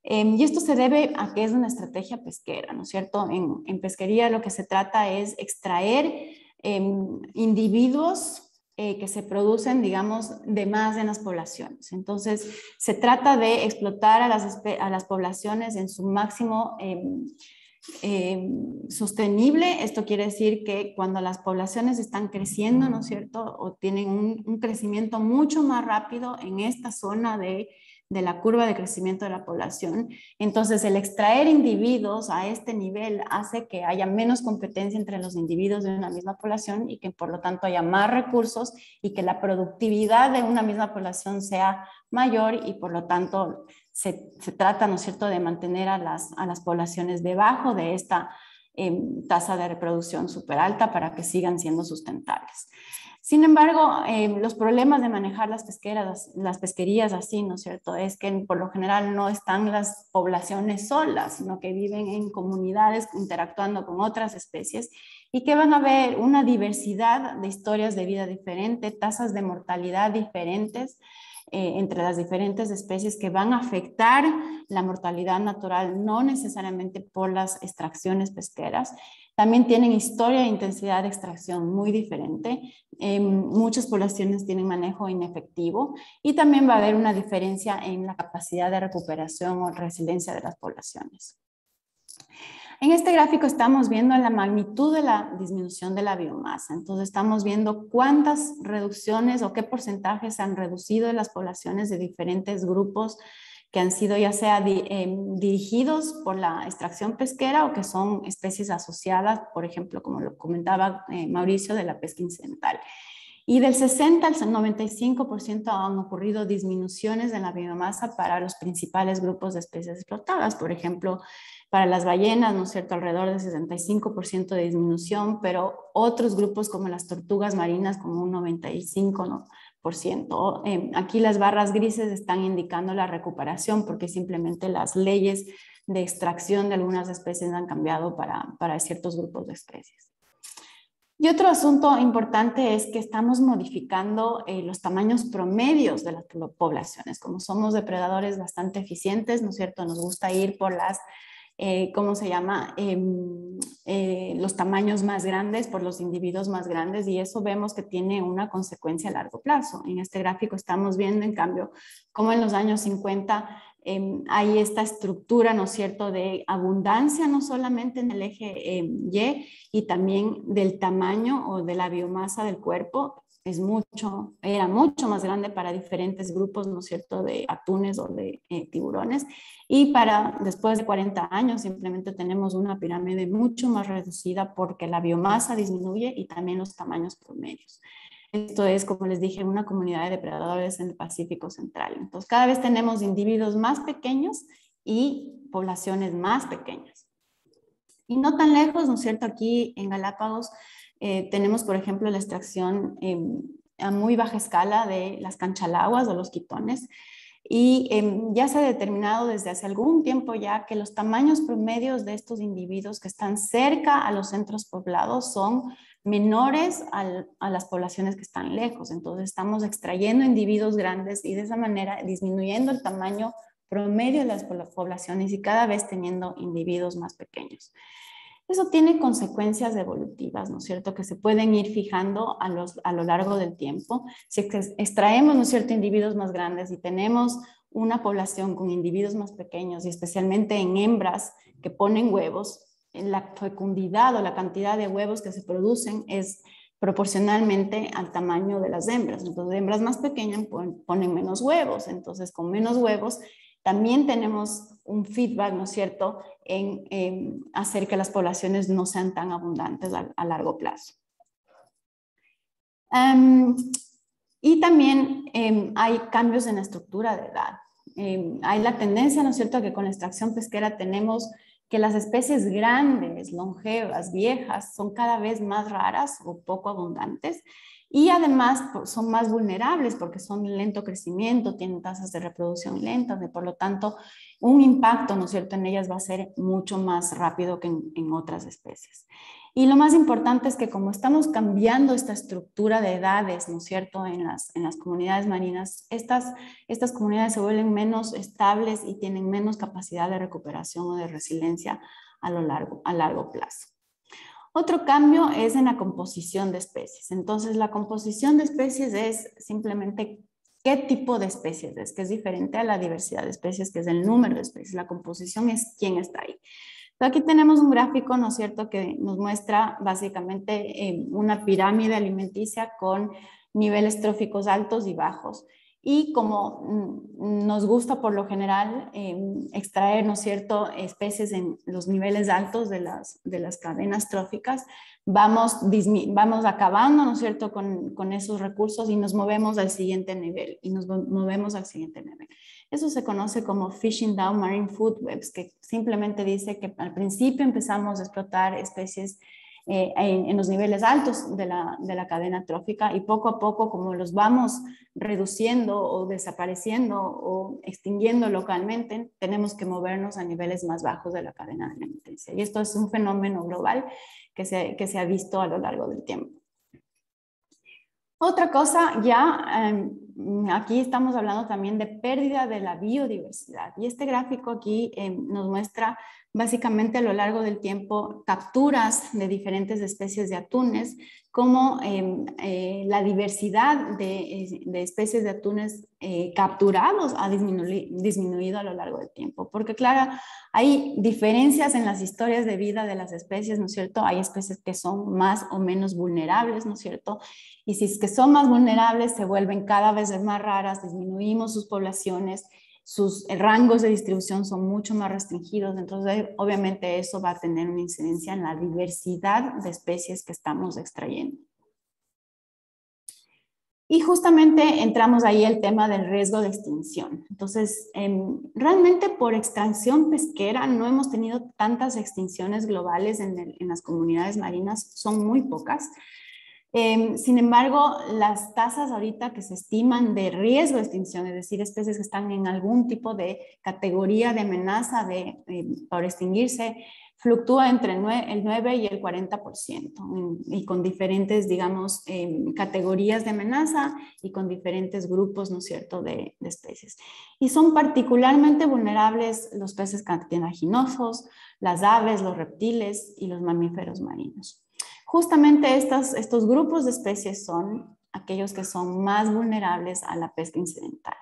Em, y esto se debe a que es una estrategia pesquera, ¿no es cierto? En, pesquería lo que se trata es extraer em, individuos eh, que se producen, digamos, de más en las poblaciones. Entonces, se trata de explotar a las, a las poblaciones en su máximo, em, eh, sostenible. Esto quiere decir que cuando las poblaciones están creciendo, ¿no es cierto? O tienen un crecimiento mucho más rápido en esta zona de de la curva de crecimiento de la población. Entonces, el extraer individuos a este nivel hace que haya menos competencia entre los individuos de una misma población y que por lo tanto haya más recursos y que la productividad de una misma población sea mayor y por lo tanto se, trata, ¿no es cierto?, de mantener a las, a las poblaciones debajo de esta em, tasa de reproducción súper alta para que sigan siendo sustentables. Sin embargo, eh, los problemas de manejar las, pesquerías así, ¿no es cierto? Es que por lo general no están las poblaciones solas, sino que viven en comunidades interactuando con otras especies y que van a ver una diversidad de historias de vida diferente, tasas de mortalidad diferentes, eh, entre las diferentes especies que van a afectar la mortalidad natural, no necesariamente por las extracciones pesqueras. También tienen historia e intensidad de extracción muy diferente. muchas poblaciones tienen manejo inefectivo y también va a haber una diferencia en la capacidad de recuperación o resiliencia de las poblaciones. En este gráfico estamos viendo la magnitud de la disminución de la biomasa. Entonces estamos viendo cuántas reducciones o qué porcentajes han reducido en las poblaciones de diferentes grupos que han sido ya sea em, dirigidos por la extracción pesquera o que son especies asociadas, por ejemplo, como lo comentaba eh, Mauricio, de la pesca incidental. Y del 60 al 95% han ocurrido disminuciones en la biomasa para los principales grupos de especies explotadas. Por ejemplo, para las ballenas, ¿no es cierto?, alrededor del 65% de disminución, pero otros grupos como las tortugas marinas como un 95%. ¿no? Eh, aquí las barras grises están indicando la recuperación porque simplemente las leyes de extracción de algunas especies han cambiado para, para ciertos grupos de especies. Y otro asunto importante es que estamos modificando eh, los tamaños promedios de las poblaciones. Como somos depredadores bastante eficientes, ¿no es cierto? Nos gusta ir por las eh, ¿cómo se llama? Em, eh, los tamaños más grandes por los individuos más grandes y eso vemos que tiene una consecuencia a largo plazo. En este gráfico estamos viendo, en cambio, cómo en los años 50 em, hay esta estructura, ¿no es cierto?, de abundancia, no solamente en el eje em, Y, y también del tamaño o de la biomasa del cuerpo, es mucho, era mucho más grande para diferentes grupos, ¿no es cierto?, de atunes o de eh, tiburones. Y para después de 40 años simplemente tenemos una pirámide mucho más reducida porque la biomasa disminuye y también los tamaños promedios. Esto es, como les dije, una comunidad de depredadores en el Pacífico Central. Entonces, cada vez tenemos individuos más pequeños y poblaciones más pequeñas. Y no tan lejos, ¿no es cierto? Aquí en Galápagos eh, tenemos, por ejemplo, la extracción em, a muy baja escala de las canchalaguas o los quitones. Y em, ya se ha determinado desde hace algún tiempo ya que los tamaños promedios de estos individuos que están cerca a los centros poblados son menores a las poblaciones que están lejos. Entonces estamos extrayendo individuos grandes y de esa manera disminuyendo el tamaño promedio de las poblaciones y cada vez teniendo individuos más pequeños. Eso tiene consecuencias evolutivas, ¿no es cierto?, que se pueden ir fijando a, lo largo del tiempo. Si extraemos, ¿no es cierto?, individuos más grandes y tenemos una población con individuos más pequeños y especialmente en hembras que ponen huevos, la fecundidad o la cantidad de huevos que se producen es proporcionalmente al tamaño de las hembras. Entonces, hembras más pequeñas ponen menos huevos, entonces con menos huevos también tenemos un feedback, ¿no es cierto?, en, hacer que las poblaciones no sean tan abundantes a, largo plazo. Em, y también em, hay cambios en la estructura de edad. Em, hay la tendencia, ¿no es cierto?, que con la extracción pesquera tenemos que las especies grandes, longevas, viejas, son cada vez más raras o poco abundantes y además son más vulnerables porque son de lento crecimiento, tienen tasas de reproducción lentas, y por lo tanto un impacto, ¿no cierto?, en ellas va a ser mucho más rápido que en, otras especies. Y lo más importante es que como estamos cambiando esta estructura de edades, ¿no cierto?, en las, en las comunidades marinas, estas, estas comunidades se vuelven menos estables y tienen menos capacidad de recuperación o de resiliencia a, lo largo, a largo plazo. Otro cambio es en la composición de especies. Entonces, la composición de especies es simplemente qué tipo de especies es, que es diferente a la diversidad de especies, que es el número de especies. La composición es quién está ahí. aquí tenemos un gráfico, ¿no es cierto?, que nos muestra básicamente eh, una pirámide alimenticia con niveles tróficos altos y bajos. Y como mm, nos gusta por lo general eh, extraer, ¿no es cierto?, especies en los niveles altos de las, de las cadenas tróficas, vamos, vamos acabando, ¿no es cierto?, con, con, esos recursos y nos movemos al siguiente nivel, y nos movemos al siguiente nivel. Eso se conoce como fishing down marine food webs, que simplemente dice que al principio empezamos a explotar especies eh, en, los niveles altos de la, de la, cadena trófica y poco a poco como los vamos reduciendo o desapareciendo o extinguiendo localmente, tenemos que movernos a niveles más bajos de la cadena alimenticia. Y esto es un fenómeno global que se, que se ha visto a lo largo del tiempo. Otra cosa, ya em, aquí estamos hablando también de pérdida de la biodiversidad y este gráfico aquí em, nos muestra básicamente a lo largo del tiempo capturas de diferentes especies de atunes, como em, eh, la diversidad de, especies de atunes eh, capturados ha disminuido a lo largo del tiempo. Porque claro, hay diferencias en las historias de vida de las especies, ¿no es cierto? Hay especies que son más o menos vulnerables, ¿no es cierto? Y si es que son más vulnerables, se vuelven cada vez más raras, disminuimos sus poblaciones sus rangos de distribución son mucho más restringidos, entonces obviamente eso va a tener una incidencia en la diversidad de especies que estamos extrayendo. Y justamente entramos ahí el tema del riesgo de extinción. Entonces, em, realmente por extracción pesquera no hemos tenido tantas extinciones globales en las comunidades marinas, son muy pocas. Em, sin embargo, las tasas ahorita que se estiman de riesgo de extinción, es decir, especies que están en algún tipo de categoría de amenaza de, em, por extinguirse, fluctúa entre el 9 y el 40%, y con diferentes, digamos, em, categorías de amenaza y con diferentes grupos, ¿no es cierto?, de, de especies. Y son particularmente vulnerables los peces cartilaginosos, las aves, los reptiles y los mamíferos marinos. Justamente estos grupos de especies son aquellos que son más vulnerables a la pesca incidental.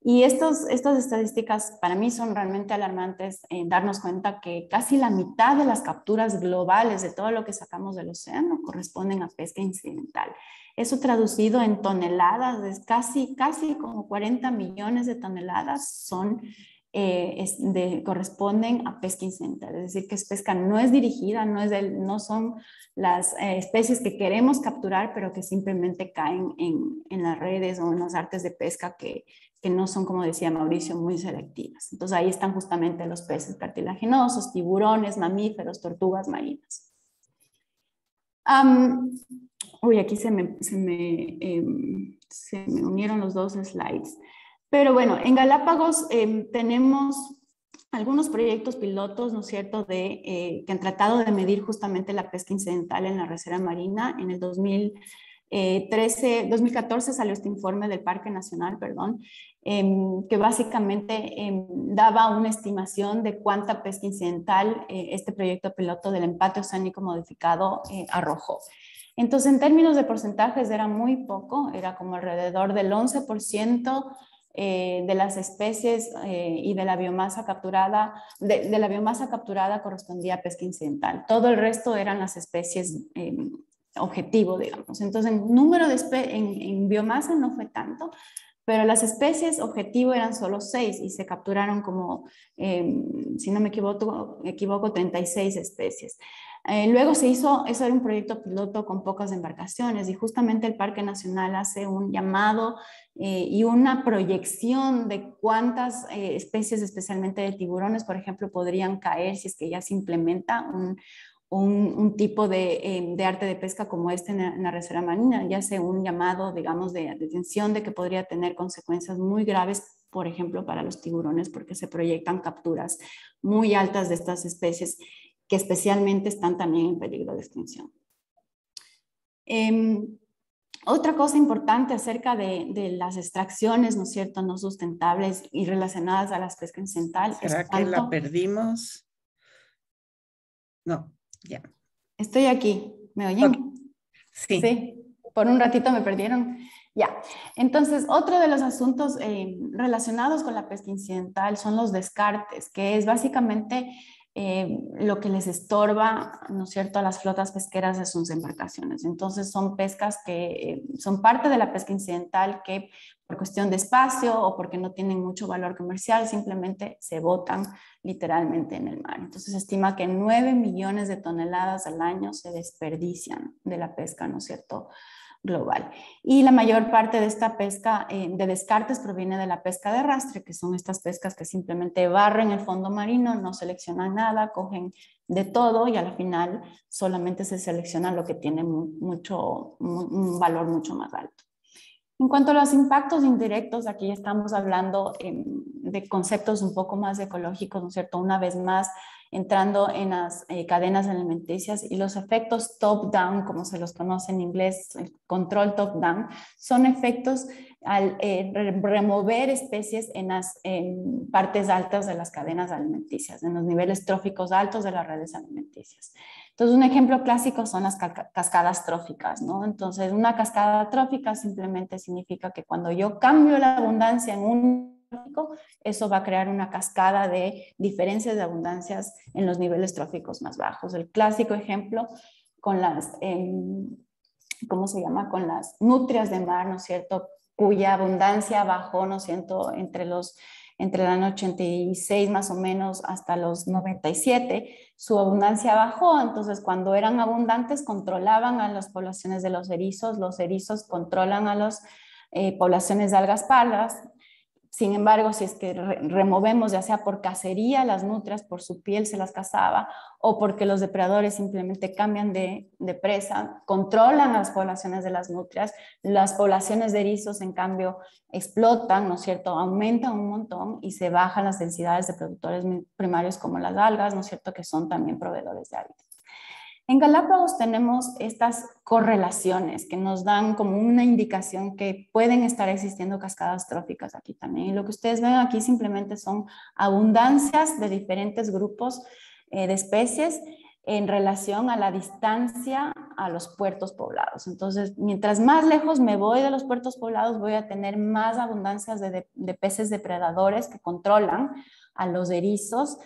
Y estos, estas estadísticas para mí son realmente alarmantes en darnos cuenta que casi la mitad de las capturas globales de todo lo que sacamos del océano corresponden a pesca incidental. Eso traducido en toneladas, es casi, casi como 40 millones de toneladas son eh, de, corresponden a pesca incidental, es decir, que es pesca no es dirigida, no, es no son las eh, especies que queremos capturar, pero que simplemente caen en, en, las redes o en las artes de pesca que, que no son, como decía Mauricio, muy selectivas. Entonces ahí están justamente los peces cartilaginosos, tiburones, mamíferos, tortugas marinas. uy, aquí se me, se me, em, se me unieron los dos slides. Pero bueno, en Galápagos em, tenemos algunos proyectos pilotos, ¿no es cierto?, de, eh, que han tratado de medir justamente la pesca incidental en la reserva marina. En el 2013, 2014 eh, salió este informe del Parque Nacional, perdón, em, que básicamente em, daba una estimación de cuánta pesca incidental eh, este proyecto piloto del empate oceánico modificado arrojó. Entonces, en términos de porcentajes era muy poco, era como alrededor del 11% eh, de las especies eh, y de la biomasa capturada, de, la biomasa capturada correspondía a pesca incidental. Todo el resto eran las especies eh, objetivo, digamos. Entonces, en número de en, en, biomasa no fue tanto, pero las especies objetivo eran solo seis y se capturaron como, si no me equivoco, equivoco 36 especies. Eh, luego se hizo, eso era un proyecto piloto con pocas embarcaciones y justamente el Parque Nacional hace un llamado eh, y una proyección de cuántas eh, especies, especialmente de tiburones, por ejemplo, podrían caer si es que ya se implementa un, un, tipo de, de, arte de pesca como este en la, reserva marina, ya hace un llamado, digamos, de detención de que podría tener consecuencias muy graves por ejemplo, para los tiburones, porque se proyectan capturas muy altas de estas especies que especialmente están también en peligro de extinción. Em, otra cosa importante acerca de, las extracciones, ¿no es cierto?, no sustentables y relacionadas a las pesca incidental. ¿Será que la perdimos? No, ya. Estoy aquí, ¿me oyen? Sí. Sí, por un ratito me perdieron. Ya, entonces otro de los asuntos em, relacionados con la pesca incidental son los descartes, que es básicamente eh, lo que les estorba, ¿no es cierto?, a las flotas pesqueras de sus embarcaciones. Entonces son pescas que eh, son parte de la pesca incidental que por cuestión de espacio o porque no tienen mucho valor comercial, simplemente se botan literalmente en el mar. Entonces se estima que 9 millones de toneladas al año se desperdician de la pesca, ¿no es cierto?, global. Y la mayor parte de esta pesca eh, de descartes proviene de la pesca de arrastre, que son estas pescas que simplemente barren el fondo marino, no seleccionan nada, cogen de todo y al final solamente se selecciona lo que tiene mucho, un valor mucho más alto. En cuanto a los impactos indirectos, aquí estamos hablando em, de conceptos un poco más ecológicos, ¿no es cierto? Una vez más, entrando en las eh, cadenas alimenticias y los efectos top-down, como se los conoce en inglés, el control top-down, son efectos al eh, remover especies en las partes altas de las cadenas alimenticias, en los niveles tróficos altos de las redes alimenticias. Entonces, un ejemplo clásico son las cascadas tróficas, ¿no? Entonces, una cascada trófica simplemente significa que cuando yo cambio la abundancia en un eso va a crear una cascada de diferencias de abundancias en los niveles tróficos más bajos. El clásico ejemplo con las, em, ¿cómo se llama? Con las nutrias de mar, ¿no es cierto? Cuya abundancia bajó, ¿no es cierto? Entre los entre el año 86 más o menos hasta los 97, su abundancia bajó, entonces cuando eran abundantes controlaban a las poblaciones de los erizos, los erizos controlan a las eh, poblaciones de algas pardas, sin embargo, si es que removemos ya sea por cacería las nutrias, por su piel se las cazaba, o porque los depredadores simplemente cambian de, presa, controlan las poblaciones de las nutrias, las poblaciones de erizos en cambio explotan, ¿no es cierto?, aumentan un montón y se bajan las densidades de productores primarios como las algas, ¿no es cierto?, que son también proveedores de hábitat. En Galápagos tenemos estas correlaciones que nos dan como una indicación que pueden estar existiendo cascadas tróficas aquí también. Y lo que ustedes ven aquí simplemente son abundancias de diferentes grupos eh, de especies en relación a la distancia a los puertos poblados. Entonces, mientras más lejos me voy de los puertos poblados, voy a tener más abundancias de, de peces depredadores que controlan a los erizos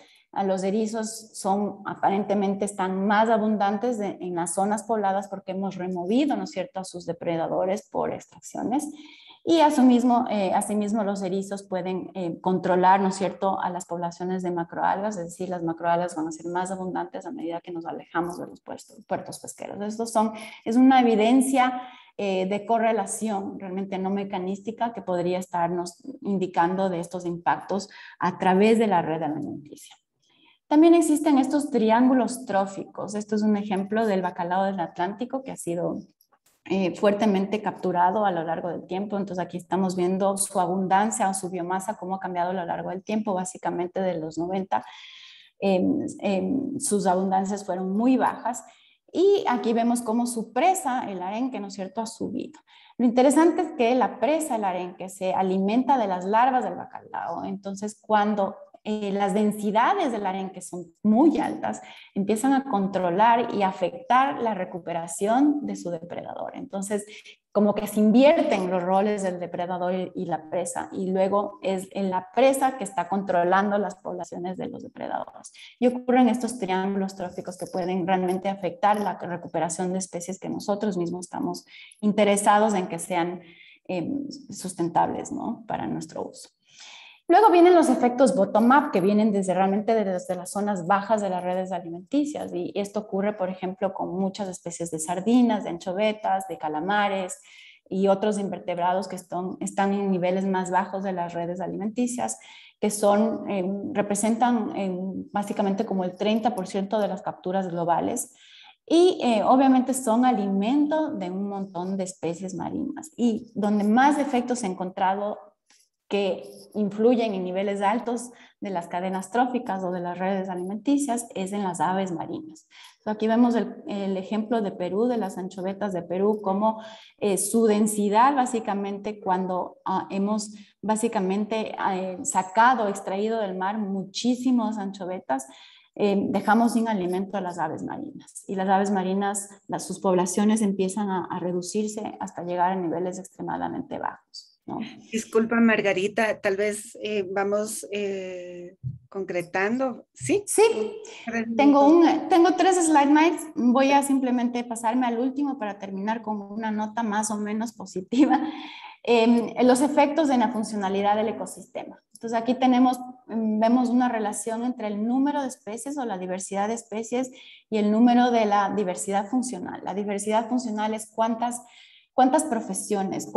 los erizos son aparentemente están más abundantes en las zonas pobladas porque hemos removido, ¿no es cierto?, a sus depredadores por extracciones. Y asimismo, eh, asimismo los erizos pueden eh, controlar, ¿no es cierto?, a las poblaciones de macroalgas, es decir, las macroalgas van a ser más abundantes a medida que nos alejamos de los puertos, pesqueros. Estos son, es una evidencia eh, de correlación, realmente no mecanística, que podría estarnos indicando de estos impactos a través de la red alimenticia. También existen estos triángulos tróficos. Esto es un ejemplo del bacalao del Atlántico que ha sido eh, fuertemente capturado a lo largo del tiempo. Entonces aquí estamos viendo su abundancia o su biomasa, cómo ha cambiado a lo largo del tiempo, básicamente de los 90. sus abundancias fueron muy bajas. Y aquí vemos cómo su presa, el arenque, ¿no es cierto?, ha subido. Lo interesante es que la presa, el arenque, se alimenta de las larvas del bacalao. Entonces, cuando eh, las densidades del arenque son muy altas, empiezan a controlar y afectar la recuperación de su depredador. Entonces, como que se invierten los roles del depredador y la presa, y luego es en la presa que está controlando las poblaciones de los depredadores. Y ocurren estos triángulos tróficos que pueden realmente afectar la recuperación de especies que nosotros mismos estamos interesados en que sean em, sustentables ¿no? para nuestro uso. Luego vienen los efectos bottom-up, que vienen desde realmente desde las zonas bajas de las redes alimenticias. Y esto ocurre, por ejemplo, con muchas especies de sardinas, de anchovetas, de calamares y otros invertebrados que están, en niveles más bajos de las redes alimenticias, que son, em, representan em, básicamente como el 30% de las capturas globales. Y eh, obviamente son alimento de un montón de especies marinas. Y donde más efectos he encontrado que influyen en niveles altos de las cadenas tróficas o de las redes alimenticias es en las aves marinas. Aquí vemos el, ejemplo de Perú, de las anchovetas de Perú, como eh, su densidad básicamente cuando ah, hemos básicamente eh, sacado, extraído del mar muchísimas anchovetas, eh, dejamos sin alimento a las aves marinas. Y las aves marinas, sus poblaciones empiezan a reducirse hasta llegar a niveles extremadamente bajos. Disculpa, Margarita, tal vez eh, vamos eh, concretando, ¿sí? Sí, tengo, un, tengo tres slides voy a simplemente pasarme al último para terminar con una nota más o menos positiva. Em, los efectos en la funcionalidad del ecosistema. Entonces aquí tenemos, em, vemos una relación entre el número de especies o la diversidad de especies y el número de la diversidad funcional. La diversidad funcional es cuántas cuántas profesiones,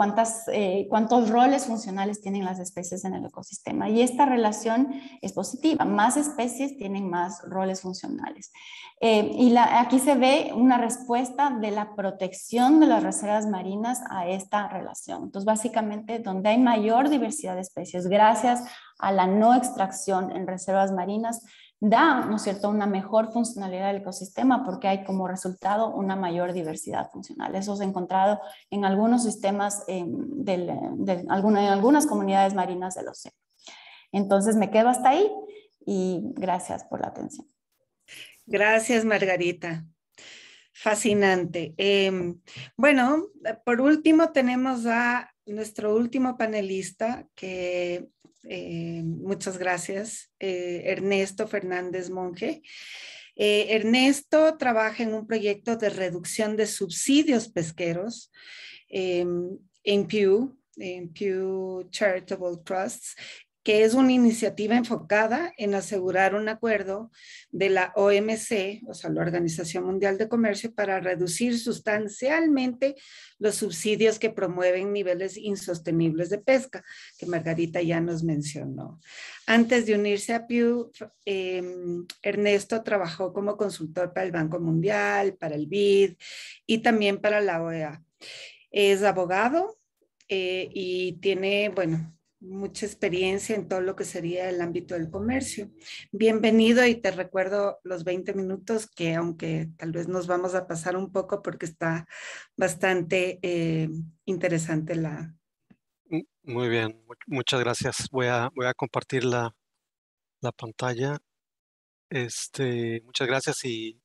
eh, cuántos roles funcionales tienen las especies en el ecosistema. Y esta relación es positiva. Más especies tienen más roles funcionales. Eh, y aquí se ve una respuesta de la protección de las reservas marinas a esta relación. Entonces, básicamente, donde hay mayor diversidad de especies, gracias a la no extracción en reservas marinas, da, ¿no es cierto?, una mejor funcionalidad del ecosistema porque hay como resultado una mayor diversidad funcional. Eso se ha encontrado en algunos sistemas, de, en algunas comunidades marinas del océano. Entonces me quedo hasta ahí y gracias por la atención. Gracias, Margarita. Fascinante. Em, bueno, por último tenemos a nuestro último panelista que eh, muchas gracias, eh, Ernesto Fernández Monge. Eh, Ernesto trabaja en un proyecto de reducción de subsidios pesqueros en Pew, en Pew Charitable Trusts, que es una iniciativa enfocada en asegurar un acuerdo de la OMC, o sea, la Organización Mundial de Comercio, para reducir sustancialmente los subsidios que promueven niveles insostenibles de pesca, que Margarita ya nos mencionó. Antes de unirse a Pew, em, Ernesto trabajó como consultor para el Banco Mundial, para el BID y también para la OEA. Es abogado eh, y tiene, bueno, mucha experiencia en todo lo que sería el ámbito del comercio. Bienvenido y te recuerdo los 20 minutos que aunque tal vez nos vamos a pasar un poco porque está bastante eh, interesante la... Muy bien, muchas gracias. Voy a, voy a compartir la, la pantalla. Este, muchas gracias y,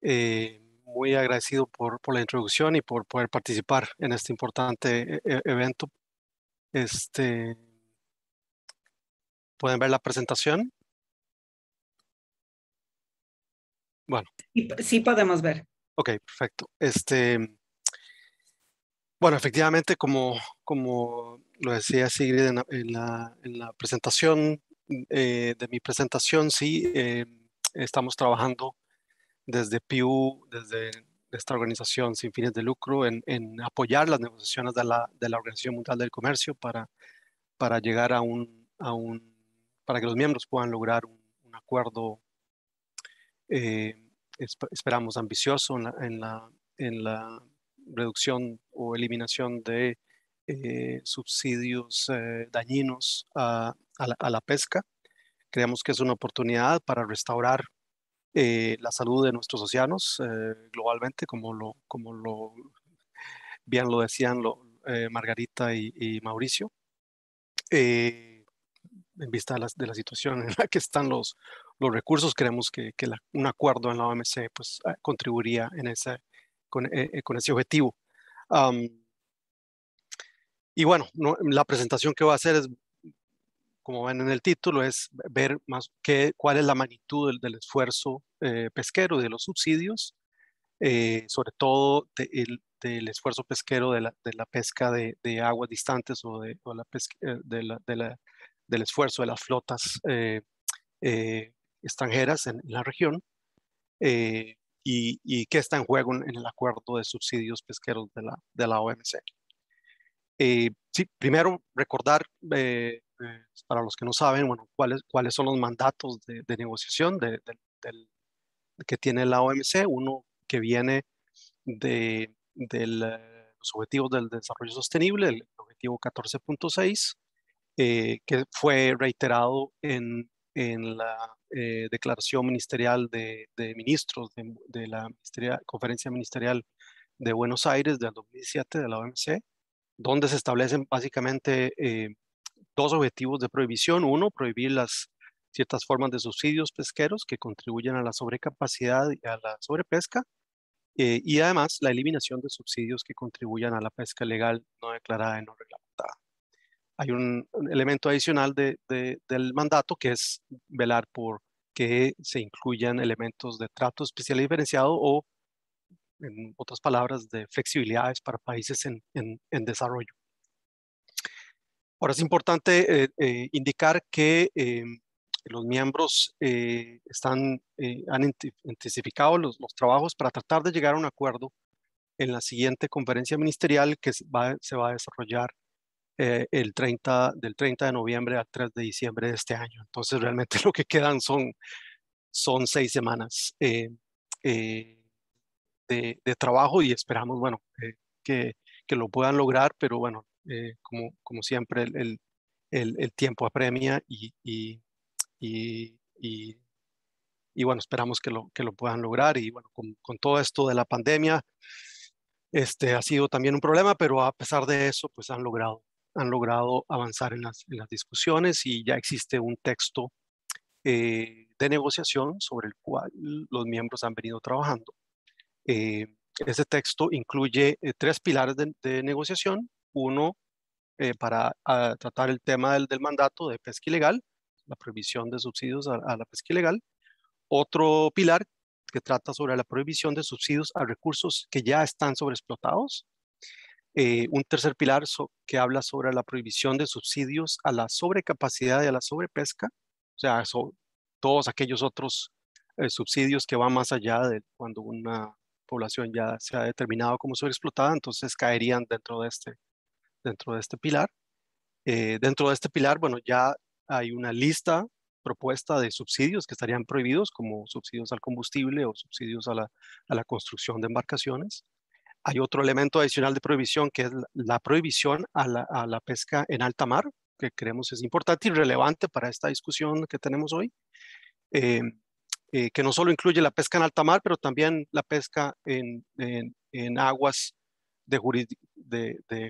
eh, muy agradecido por, por, la introducción y por poder participar en este importante e, e, evento este, ¿Pueden ver la presentación? Bueno. Sí, podemos ver. Ok, perfecto. Este, bueno, efectivamente, como, como lo decía Sigrid en la, en la, presentación eh, de mi presentación, sí, eh, estamos trabajando desde PIU, desde esta organización sin fines de lucro en, apoyar las negociaciones de la, de la, Organización Mundial del Comercio para, para llegar a un, a un, para que los miembros puedan lograr un, acuerdo, eh, esperamos, ambicioso en la, en la, en la, reducción o eliminación de eh, subsidios eh, dañinos a, la, a la pesca. Creemos que es una oportunidad para restaurar eh, la salud de nuestros océanos eh, globalmente, como lo, como lo bien lo decían eh, Margarita y, Mauricio, en vista de la, de la, situación en la que están los, los recursos, creemos que, que un acuerdo en la OMC pues, contribuiría en ese, con, con ese objetivo. y bueno, la presentación que voy a hacer es como ven en el título, es ver más qué, cuál es la magnitud del, esfuerzo eh, pesquero de los subsidios, eh, sobre todo del esfuerzo pesquero de la, de la pesca de, de, aguas distantes o, de, la pesca, eh, del esfuerzo de las flotas extranjeras en, la región y, y, qué está en juego en, el acuerdo de subsidios pesqueros de la, de la OMC. Sí, primero recordar pues, para los que no saben, bueno, cuáles, cuáles son los mandatos de, negociación de, que tiene la OMC. Uno que viene de, los objetivos del desarrollo sostenible, el objetivo 14.6, eh, que fue reiterado en, en la eh, declaración ministerial de, ministros de, la conferencia ministerial de Buenos Aires del 2017 de la OMC, donde se establecen básicamente eh, dos objetivos de prohibición. Uno, prohibir las ciertas formas de subsidios pesqueros que contribuyen a la sobrecapacidad y a la sobrepesca. eh, y además la eliminación de subsidios que contribuyan a la pesca legal no declarada y no reglamentada. Hay un, elemento adicional de, del mandato que es velar por que se incluyan elementos de trato especial y diferenciado o, en otras palabras, de flexibilidades para países en, en, desarrollo. Ahora es importante eh, eh, indicar que em, los miembros eh, están, han intensificado los, los, trabajos para tratar de llegar a un acuerdo en la siguiente conferencia ministerial que va, se va a desarrollar el 30, del 30 de noviembre al 3 de diciembre de este año. Entonces realmente lo que quedan son, son seis semanas de, de, trabajo y esperamos, bueno, que, que, lo puedan lograr, pero bueno, como, como siempre el, el, el tiempo apremia y, y, y, y, bueno, esperamos que lo, que lo puedan lograr. Y bueno, con, con, todo esto de la pandemia, este ha sido también un problema, pero a pesar de eso, pues han logrado, han logrado avanzar en las, en las discusiones y ya existe un texto eh, de negociación sobre el cual los miembros han venido trabajando. Eh, ese texto incluye eh, tres pilares de, de, negociación. Uno, para ah, tratar el tema del, del mandato de pesca ilegal, la prohibición de subsidios a, la pesca ilegal. Otro pilar que trata sobre la prohibición de subsidios a recursos que ya están sobreexplotados. Eh, un tercer pilar que habla sobre la prohibición de subsidios a la sobrecapacidad y a la sobrepesca, o sea, todos aquellos otros eh, subsidios que van más allá de cuando una población ya se ha determinado como sobreexplotada, entonces caerían dentro de este, dentro de este pilar. Eh, dentro de este pilar, bueno, ya hay una lista propuesta de subsidios que estarían prohibidos, como subsidios al combustible o subsidios a la, a la construcción de embarcaciones. Hay otro elemento adicional de prohibición que es la, prohibición a la, a la, pesca en alta mar, que creemos es importante y relevante para esta discusión que tenemos hoy, eh, eh, que no solo incluye la pesca en alta mar, pero también la pesca en, aguas de,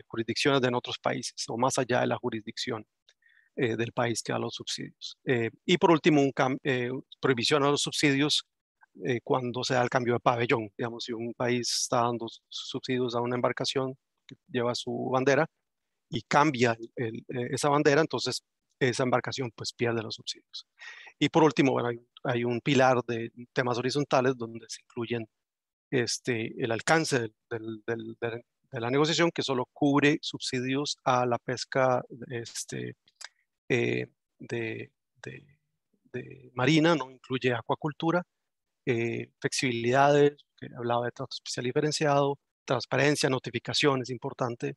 jurisdicciones de otros países o más allá de la jurisdicción eh, del país que da los subsidios. Eh, y por último, un prohibición a los subsidios cuando se da el cambio de pabellón. Digamos, si un país está dando subsidios a una embarcación que lleva su bandera y cambia esa bandera, entonces esa embarcación pues pierde los subsidios. Y por último, bueno, hay, un pilar de temas horizontales donde se incluyen este, el alcance de la negociación que solo cubre subsidios a la pesca este, eh, de, marina, no incluye acuacultura, eh, flexibilidades, que hablaba de trato especial diferenciado, transparencia, notificación es importante,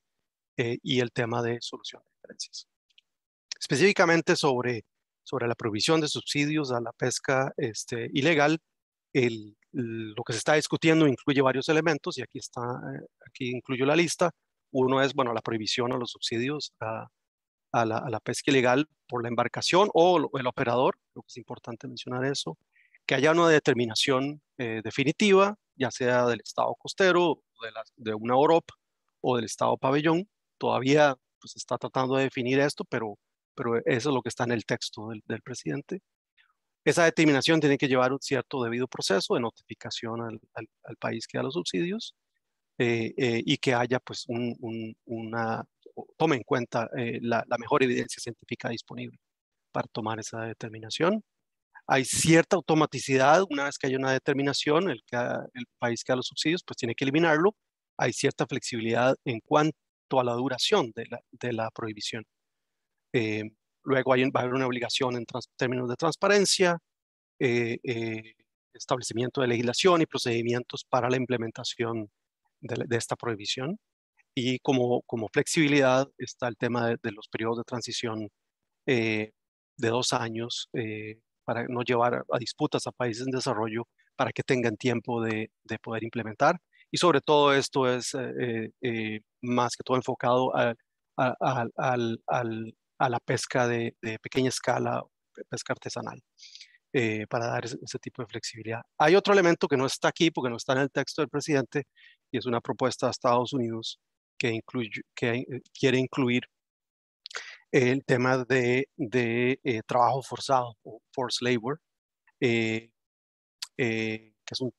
eh, y el tema de solución de diferencias. Específicamente sobre, sobre la provisión de subsidios a la pesca este, ilegal, el, lo que se está discutiendo incluye varios elementos y aquí está, aquí incluyo la lista. Uno es, bueno, la prohibición a los subsidios a, a la, pesca ilegal por la embarcación o el operador, creo que es importante mencionar eso, que haya una determinación eh, definitiva, ya sea del Estado costero, de, una OROP o del Estado pabellón. Todavía pues, está tratando de definir esto, pero, pero eso es lo que está en el texto del, presidente. Esa determinación tiene que llevar un cierto debido proceso de notificación al, país que da los subsidios eh, eh, y que haya pues un, una tome en cuenta eh, la, mejor evidencia científica disponible para tomar esa determinación. Hay cierta automaticidad, una vez que hay una determinación, el, país que da los subsidios pues tiene que eliminarlo. Hay cierta flexibilidad en cuanto a la duración de la prohibición. Eh, luego hay, va a haber una obligación en términos de transparencia, eh, establecimiento de legislación y procedimientos para la implementación de, de esta prohibición. Y como, como flexibilidad está el tema de, los periodos de transición eh, de dos años eh, para no llevar a disputas a países en desarrollo para que tengan tiempo de, de poder implementar. Y sobre todo esto es eh, más que todo enfocado a, a, a la pesca de, pequeña escala, pesca artesanal, para dar ese, tipo de flexibilidad. Hay otro elemento que no está aquí porque no está en el texto del presidente y es una propuesta de Estados Unidos que, eh, quiere incluir el tema de, eh, trabajo forzado o forced labor, eh, que es, un,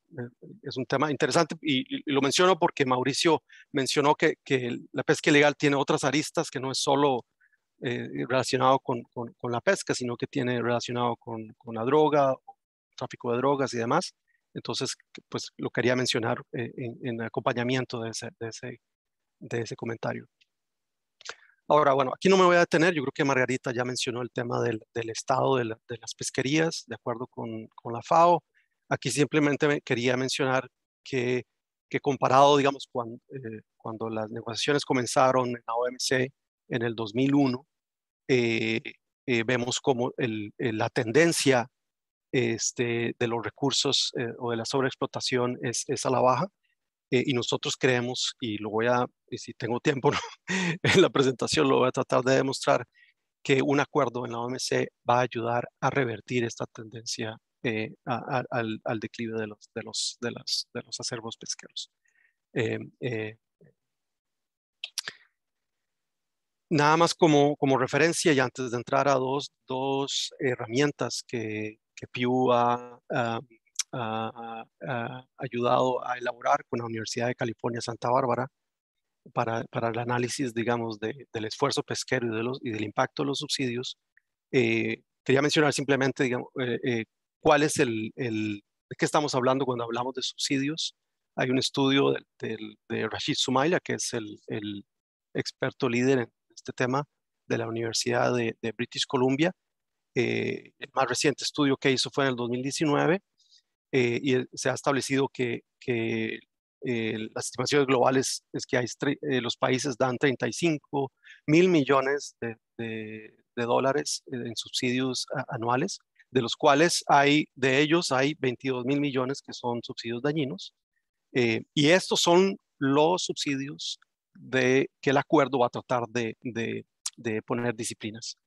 es un tema interesante y, lo menciono porque Mauricio mencionó que, que, la pesca ilegal tiene otras aristas que no es solo relacionado con, con, la pesca, sino que tiene relacionado con, con la droga, tráfico de drogas y demás. Entonces, pues lo quería mencionar en, en, acompañamiento de ese, de ese, de ese comentario. Ahora, bueno, aquí no me voy a detener. Yo creo que Margarita ya mencionó el tema del, del estado de, de, las pesquerías, de acuerdo con, con, la FAO. Aquí simplemente quería mencionar que, que comparado, digamos, cuando, eh, cuando, las negociaciones comenzaron en la OMC en el 2001, eh, eh, vemos como el, la tendencia este, de los recursos eh, o de la sobreexplotación es, es a la baja. Eh, y nosotros creemos, y lo voy a, y si tengo tiempo en la presentación, lo voy a tratar de demostrar, que un acuerdo en la OMC va a ayudar a revertir esta tendencia eh, a, a, al, al, declive de los, de los, de las, de los acervos pesqueros. Eh, eh, nada más como, como referencia y antes de entrar a dos, dos herramientas que, que Pew ha, ayudado a elaborar con la Universidad de California Santa Bárbara para, para el análisis, digamos, de, del esfuerzo pesquero y, del impacto de los subsidios. Eh, quería mencionar simplemente, digamos, eh, eh, cuál es el, el, de qué estamos hablando cuando hablamos de subsidios. Hay un estudio de Rashid Sumaila, que es el, el, experto líder en este tema de la Universidad de, de British Columbia. Eh, el más reciente estudio que hizo fue en el 2019 eh, y se ha establecido que, que eh, las estimaciones globales es que hay, eh, los países dan 35 mil millones de, de, de dólares en subsidios anuales, de los cuales hay, de ellos hay 22 mil millones que son subsidios dañinos. y estos son los subsidios de que el acuerdo va a tratar de, de, de poner disciplinas.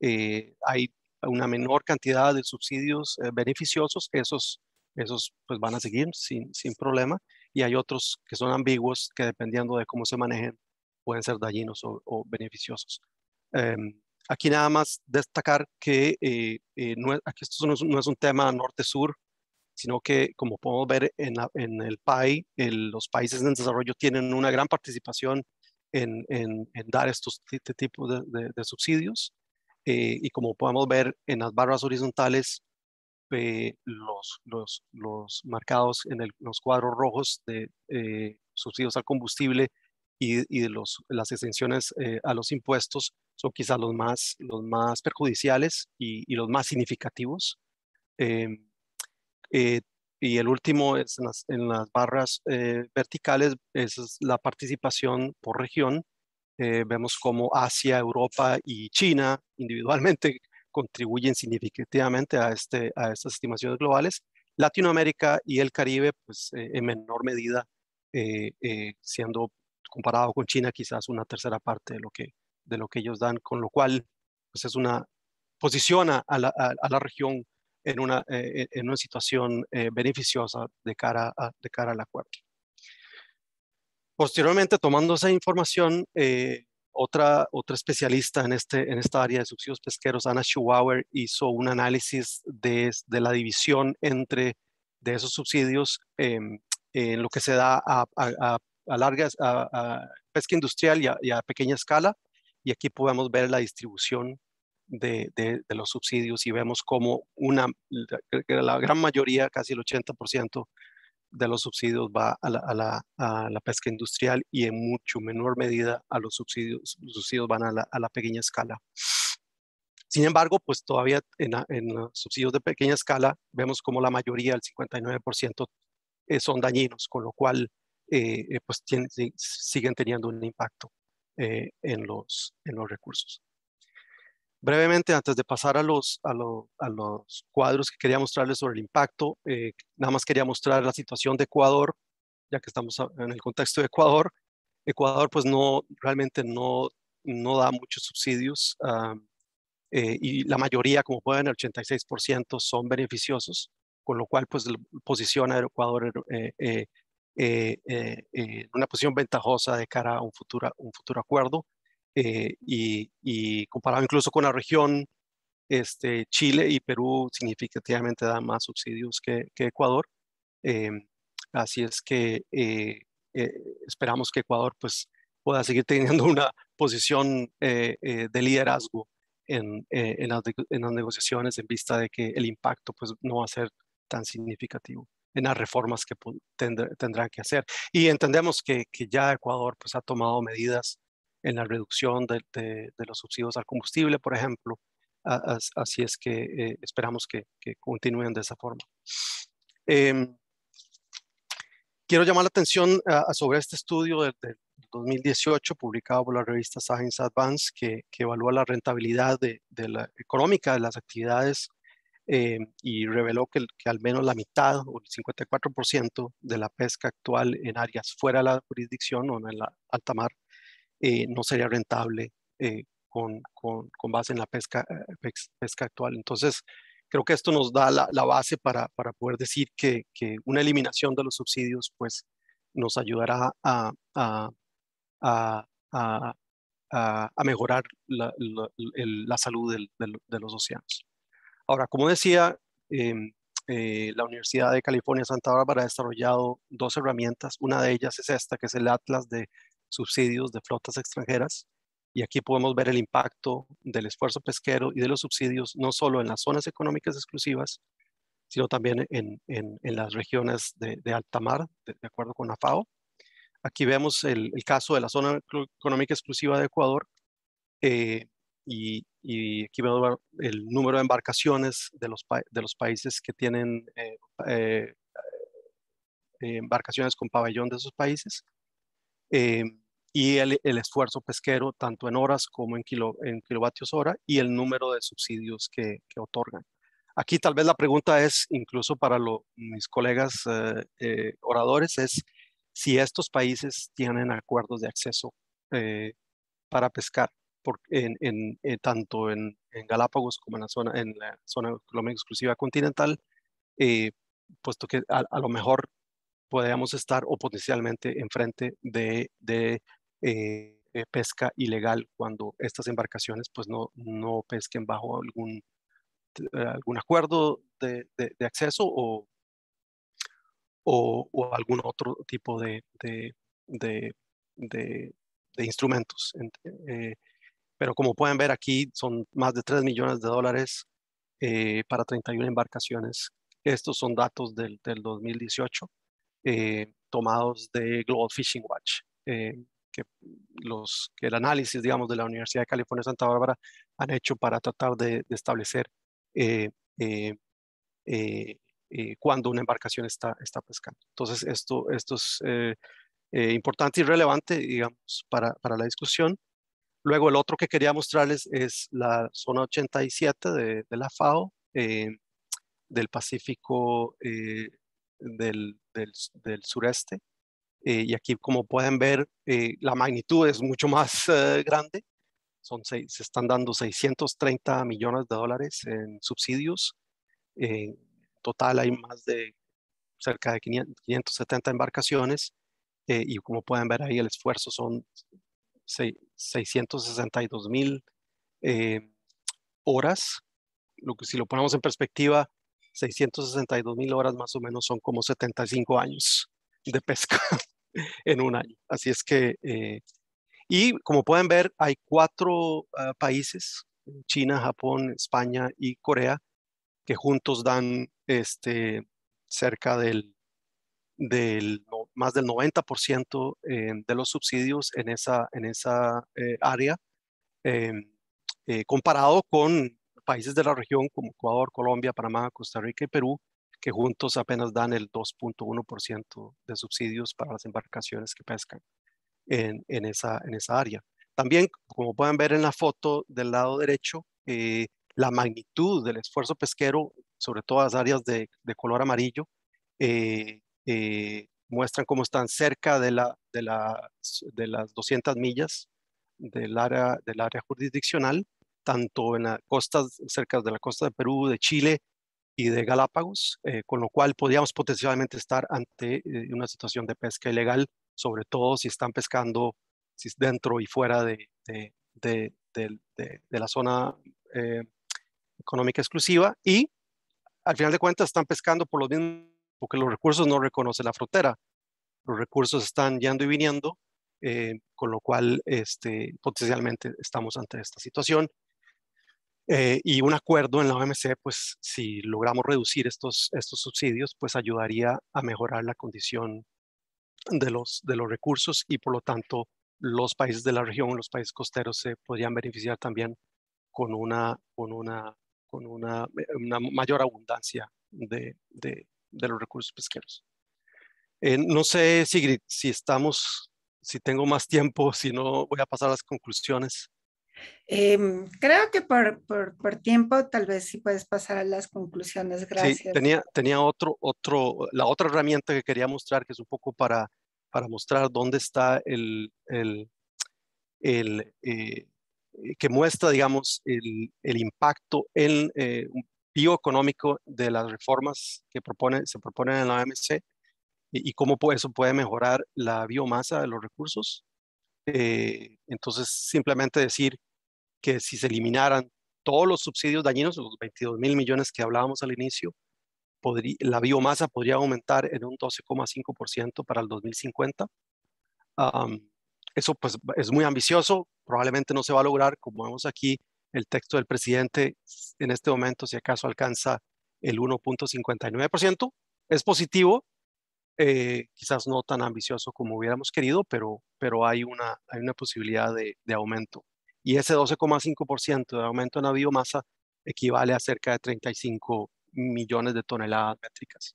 Eh, hay una menor cantidad de subsidios eh, beneficiosos, esos, esos pues van a seguir sin, sin problema, y hay otros que son ambiguos que dependiendo de cómo se manejen pueden ser dañinos o, beneficiosos. Eh, aquí nada más destacar que eh, no, aquí esto no es, no es un tema norte-sur, sino que como podemos ver en, el PAI, el, los países en desarrollo tienen una gran participación en, dar estos este tipos de, subsidios. Eh, y como podemos ver en las barras horizontales, eh, los, los, los, marcados en los cuadros rojos de eh, subsidios al combustible y, de los, las exenciones a los impuestos son quizás los más, los más perjudiciales y, y los más significativos. Em, eh, y el último es en las, en las barras eh, verticales, es la participación por región eh, vemos cómo Asia, Europa y China individualmente contribuyen significativamente a, este, a estas estimaciones globales. Latinoamérica y el Caribe, pues eh, en menor medida, eh, eh, siendo comparado con China quizás una tercera parte de lo que, de lo que ellos dan, con lo cual pues es una, posiciona a la, a la región en una, eh, en una situación beneficiosa de cara, a, de cara al acuerdo. Posteriormente, tomando esa información, eh, otra, otra especialista en, este, en esta área de subsidios pesqueros, Anna Schwauer, hizo un análisis de, de la división entre de esos subsidios eh, en lo que se da a, a, a largas, a, pesca industrial y y a, pequeña escala. Y aquí podemos ver la distribución de, los subsidios y vemos como una, la, gran mayoría, casi el 80%, de los subsidios va a la, a, la, pesca industrial y en mucho menor medida a los subsidios, los subsidios van a la, a la pequeña escala. Sin embargo, pues todavía en, en, subsidios de pequeña escala vemos como la mayoría, el 59%, eh, son dañinos, con lo cual eh, eh pues siguen teniendo un impacto en, los, en los recursos. Brevemente, antes de pasar a los, a, lo, a los cuadros que quería mostrarles sobre el impacto, eh, nada más quería mostrar la situación de Ecuador, ya que estamos en el contexto de Ecuador. Ecuador pues no, realmente no, no da muchos subsidios uh, eh, y la mayoría, como pueden, el 86% son beneficiosos, con lo cual pues posiciona a Ecuador eh, eh, eh, eh en una posición ventajosa de cara a un futuro, un futuro acuerdo. Eh, y, y, comparado incluso con la región, este, Chile y Perú significativamente dan más subsidios que, que Ecuador. así es que esperamos que Ecuador pues, pueda seguir teniendo una posición de liderazgo en, en, las, en, las, negociaciones en vista de que el impacto pues, no va a ser tan significativo en las reformas que tendrán que hacer. Y entendemos que, que, ya Ecuador pues, ha tomado medidas en la reducción de, de, los subsidios al combustible, por ejemplo. así es que eh, esperamos que, que, continúen de esa forma. Em, quiero llamar la atención sobre este estudio del, 2018 publicado por la revista Science Advance que, evalúa la rentabilidad de, económica de las actividades eh, y reveló que, que, al menos la mitad o el 54% de la pesca actual en áreas fuera de la jurisdicción o en la alta mar eh, no sería rentable eh, con, con, con, base en la pesca, pesca actual. Entonces, creo que esto nos da la, la base para, para, poder decir que, que, una eliminación de los subsidios pues, nos ayudará a, a, a, a mejorar la, la, la salud del, de los océanos. Ahora, como decía, em, eh, la Universidad de California Santa Bárbara ha desarrollado dos herramientas. Una de ellas es esta, que es el Atlas de Subsidios de Flotas Extranjeras. Y aquí podemos ver el impacto del esfuerzo pesquero y de los subsidios, no solo en las zonas económicas exclusivas, sino también en, en, las regiones de, alta mar, de, acuerdo con la FAO. Aquí vemos el, el, caso de la zona económica exclusiva de Ecuador, eh, y, aquí veo el número de embarcaciones de los, de los países que tienen eh, eh, eh, embarcaciones con pabellón de esos países y el, esfuerzo pesquero tanto en horas como en, kilo, en kilovatios hora y el número de subsidios que, que otorgan. Aquí tal vez la pregunta es, incluso para mis colegas oradores, es si estos países tienen acuerdos de acceso para pescar en, eh, tanto en, Galápagos como en la zona, en la zona económica exclusiva continental, eh, puesto que a, lo mejor podríamos estar o potencialmente enfrente de, de eh, pesca ilegal cuando estas embarcaciones pues no, no pesquen bajo algún, algún acuerdo de, de, acceso o, o, o, algún otro tipo de, de, de instrumentos. Pero como pueden ver aquí, son más de 3 millones de dólares eh, para 31 embarcaciones. Estos son datos del, del 2018, eh, tomados de Global Fishing Watch, eh, que, los, que el análisis, digamos, de la Universidad de California Santa Bárbara han hecho para tratar de, de establecer cuándo una embarcación está, está pescando. Entonces, esto, esto es importante y relevante, digamos, para, para la discusión. Luego el otro que quería mostrarles es la zona 87 de, de la FAO, eh, del Pacífico eh, del, del, del, sureste. Eh, y aquí, como pueden ver, la magnitud es mucho más grande. Son se están dando 630 millones de dólares en subsidios. En total hay más de cerca de 570 embarcaciones. y como pueden ver ahí, el esfuerzo son 662 mil eh, horas. Lo que si lo ponemos en perspectiva, 662 mil horas más o menos son como 75 años de pesca en un año. Así es que, eh, y como pueden ver, hay cuatro ah, países, China, Japón, España y Corea, que juntos dan este, cerca del del más del 90% eh, de los subsidios en esa, en esa eh, área, comparado con países de la región como Ecuador, Colombia, Panamá, Costa Rica y Perú, que juntos apenas dan el 2.1% de subsidios para las embarcaciones que pescan en, en, esa, en esa área. También, como pueden ver en la foto del lado derecho, la magnitud del esfuerzo pesquero, sobre todo las áreas de, de color amarillo, eh, eh, muestran cómo están cerca de, la, de, la, de las 200 millas del área, del área jurisdiccional, tanto en la costa, cerca de la costa de Perú, de Chile y de Galápagos, eh, con lo cual podríamos potencialmente estar ante eh, una situación de pesca ilegal, sobre todo si están pescando dentro y fuera de, la zona económica exclusiva y al final de cuentas están pescando por los mismos porque los recursos no reconocen la frontera. Los recursos están yendo y viniendo, eh, con lo cual este, potencialmente estamos ante esta situación. Eh, y un acuerdo en la OMC, pues si logramos reducir estos, estos subsidios, pues ayudaría a mejorar la condición de los, de los recursos y por lo tanto los países de la región, los países costeros se podrían beneficiar también con una, con una, con una, una mayor abundancia de, de, de los recursos pesqueros. Eh, no sé, Sigrid, si estamos, si tengo más tiempo, si no voy a pasar a las conclusiones. Em, creo que por, por, por, tiempo tal vez sí puedes pasar a las conclusiones. Gracias. Sí, tenía, tenía otro, otro, la otra herramienta que quería mostrar, que es un poco para, para mostrar dónde está el, el, el eh, que muestra, digamos, el, el impacto en eh, bioeconómico de las reformas que propone, se proponen en la OMC y, y cómo eso puede mejorar la biomasa de los recursos. Eh, entonces, simplemente decir que si se eliminaran todos los subsidios dañinos, los 22 mil millones que hablábamos al inicio, podría, la biomasa podría aumentar en un 12,5% para el 2050. Um, eso pues es muy ambicioso, probablemente no se va a lograr, como vemos aquí, el texto del presidente en este momento, si acaso alcanza el 1.59%, es positivo, eh, quizás no tan ambicioso como hubiéramos querido, pero, pero hay, una, hay una posibilidad de, de aumento. Y ese 12,5% de aumento en la biomasa equivale a cerca de 35 millones de toneladas métricas.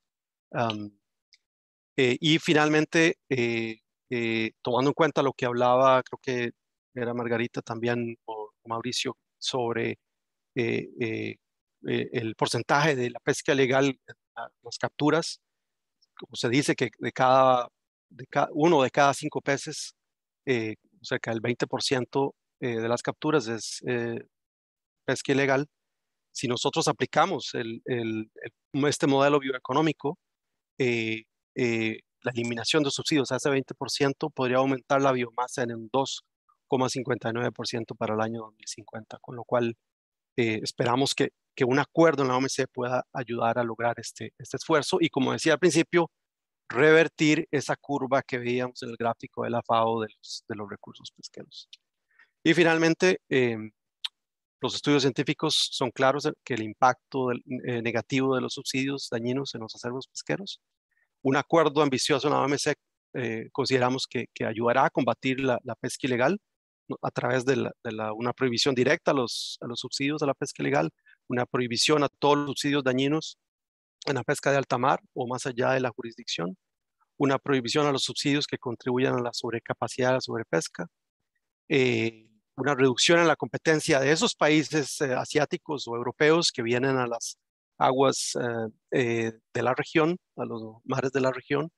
Um, eh, y finalmente, eh, eh, tomando en cuenta lo que hablaba, creo que era Margarita también, o Mauricio, sobre eh, eh, el porcentaje de la pesca legal, las capturas, como se dice que de cada, uno de cada cinco peces, cerca del 20% de las capturas es pesca ilegal, si nosotros aplicamos el, el, este modelo bioeconómico, eh, eh, la eliminación de subsidios a ese 20% podría aumentar la biomasa en un 2,59% para el año 2050, con lo cual eh, esperamos que, que, un acuerdo en la OMC pueda ayudar a lograr este, este esfuerzo y, como decía al principio, revertir esa curva que veíamos en el gráfico de la FAO de los, de los recursos pesqueros. Y finalmente, los estudios científicos son claros que el impacto eh, negativo de los subsidios dañinos en los acervos pesqueros. Un acuerdo ambicioso en la OMC eh, consideramos que, ayudará a combatir la, pesca ilegal a través de, una prohibición directa a los, a los subsidios a la pesca ilegal, una prohibición a todos los subsidios dañinos en la pesca de alta mar o más allá de la jurisdicción, una prohibición a los subsidios que contribuyan a la sobrecapacidad de la sobrepesca, eh, una reducción en la competencia de esos países eh, asiáticos o europeos que vienen a las aguas eh, de la región, a los mares de la región,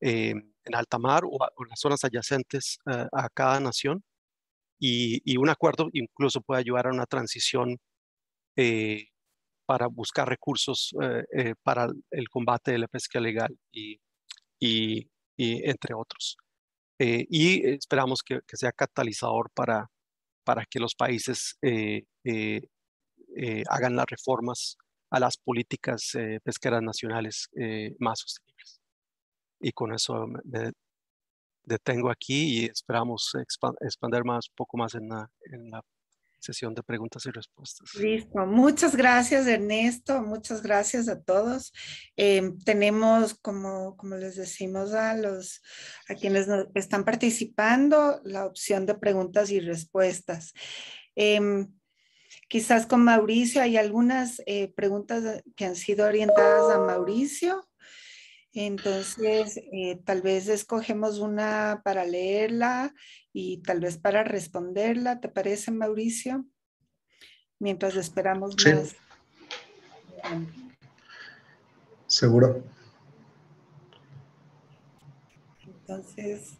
en alta mar o, en las zonas adyacentes a cada nación. Y, un acuerdo incluso puede ayudar a una transición para buscar recursos para el combate de la pesca legal y, y, y entre otros. y esperamos que, que sea catalizador para, para que los países eh, eh, eh, hagan las reformas a las políticas pesqueras nacionales más sostenibles. Y con eso me detengo aquí y esperamos expandir más, poco más en la, en la sesión de preguntas y respuestas. Listo. Muchas gracias, Ernesto. Muchas gracias a todos. Eh, tenemos, como, como les decimos a los a quienes están participando, la opción de preguntas y respuestas. Eh, quizás con Mauricio hay algunas eh, preguntas que han sido orientadas a Mauricio. Entonces, eh, tal vez escogemos una para leerla y tal vez para responderla. ¿Te parece, Mauricio? Mientras esperamos sí. más. Seguro. Entonces,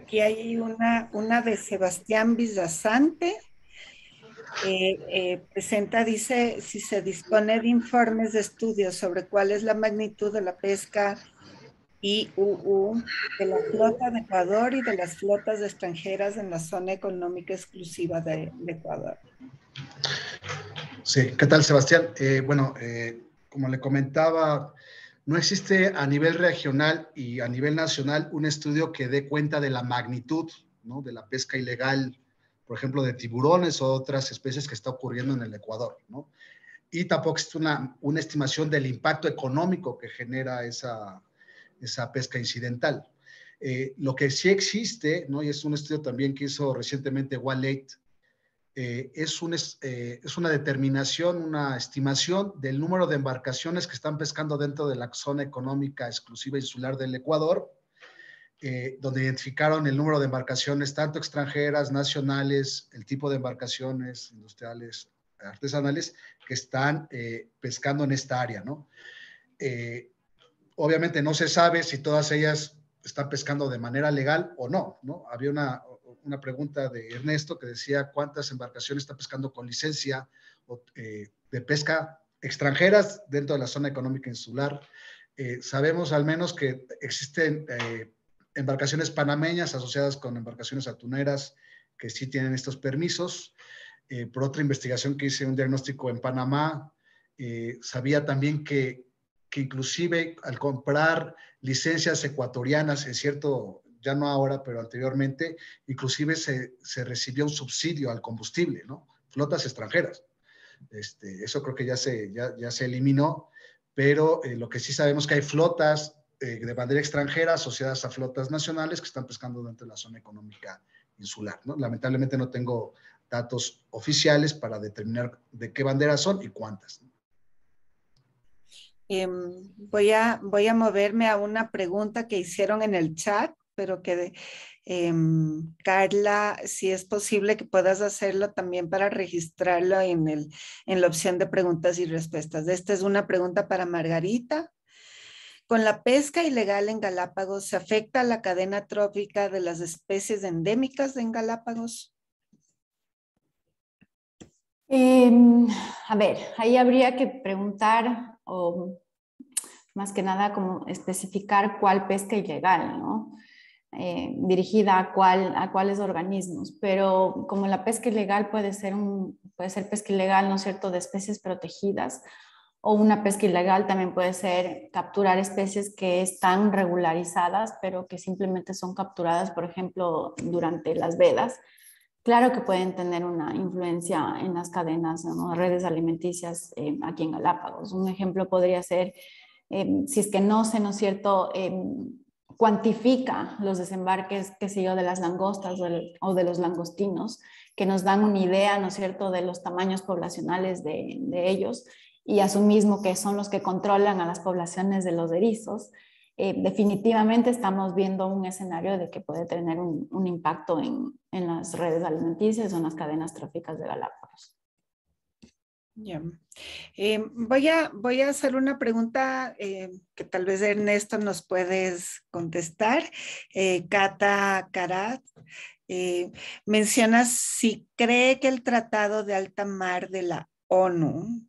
aquí hay una, una de Sebastián Villazante. Eh, eh, presenta, dice, si se dispone de informes de estudios sobre cuál es la magnitud de la pesca IUU de la flota de Ecuador y de las flotas extranjeras en la zona económica exclusiva de, Ecuador. Sí, ¿qué tal Sebastián? Eh, bueno, como le comentaba, no existe a nivel regional y a nivel nacional un estudio que dé cuenta de la magnitud ¿no? de la pesca ilegal, por ejemplo, de tiburones o otras especies que está ocurriendo en el Ecuador. ¿no? Y tampoco existe una, una estimación del impacto económico que genera esa, esa pesca incidental. Eh, lo que sí existe, ¿no? y es un estudio también que hizo recientemente Wallate, eh, es, un, eh, es una determinación, una estimación del número de embarcaciones que están pescando dentro de la zona económica exclusiva insular del Ecuador, donde identificaron el número de embarcaciones, tanto extranjeras, nacionales, el tipo de embarcaciones industriales, artesanales, que están pescando en esta área, ¿no? obviamente no se sabe si todas ellas están pescando de manera legal o no, ¿no? Había una, una pregunta de Ernesto que decía cuántas embarcaciones está pescando con licencia eh, de pesca extranjeras dentro de la zona económica insular. Eh, sabemos al menos que existen eh, embarcaciones panameñas asociadas con embarcaciones atuneras que sí tienen estos permisos. por otra investigación que hice un diagnóstico en Panamá, sabía también que que inclusive al comprar licencias ecuatorianas, es cierto, ya no ahora, pero anteriormente, inclusive se, se recibió un subsidio al combustible, ¿no? Flotas extranjeras. Este, eso creo que ya se, ya, ya se eliminó, pero eh, lo que sí sabemos que hay flotas eh, de bandera extranjera asociadas a flotas nacionales que están pescando dentro de la zona económica insular, ¿no? Lamentablemente no tengo datos oficiales para determinar de qué banderas son y cuántas. Em, voy, a, voy a moverme a una pregunta que hicieron en el chat, pero que em, Carla, si es posible que puedas hacerlo también para registrarlo en, el, en la opción de preguntas y respuestas. Esta es una pregunta para Margarita. Con la pesca ilegal en Galápagos, ¿se afecta la cadena trófica de las especies endémicas en Galápagos? Em, a ver, ahí habría que preguntar o más que nada como especificar cuál pesca ilegal, ¿no? Eh, dirigida a, cuál, a cuáles organismos, pero como la pesca ilegal puede ser, un, puede ser pesca ilegal, ¿no es cierto?, de especies protegidas, o una pesca ilegal también puede ser capturar especies que están regularizadas, pero que simplemente son capturadas, por ejemplo, durante las vedas. Claro que pueden tener una influencia en las cadenas, ¿no? redes alimenticias eh, aquí en Galápagos. Un ejemplo podría ser, eh, si es que no se, ¿no cierto?, cuantifica los desembarques, qué sé de las langostas o de los langostinos, que nos dan una idea, ¿no cierto?, de los tamaños poblacionales de, ellos y mismo que son los que controlan a las poblaciones de los erizos. Eh, definitivamente estamos viendo un escenario de que puede tener un, impacto en, en, las redes alimenticias o en las cadenas tróficas de Galápagos. Eh, voy, a, voy a hacer una pregunta eh, que tal vez Ernesto nos puedes contestar. Eh, Cata Carat menciona si cree que el Tratado de Alta Mar de la ONU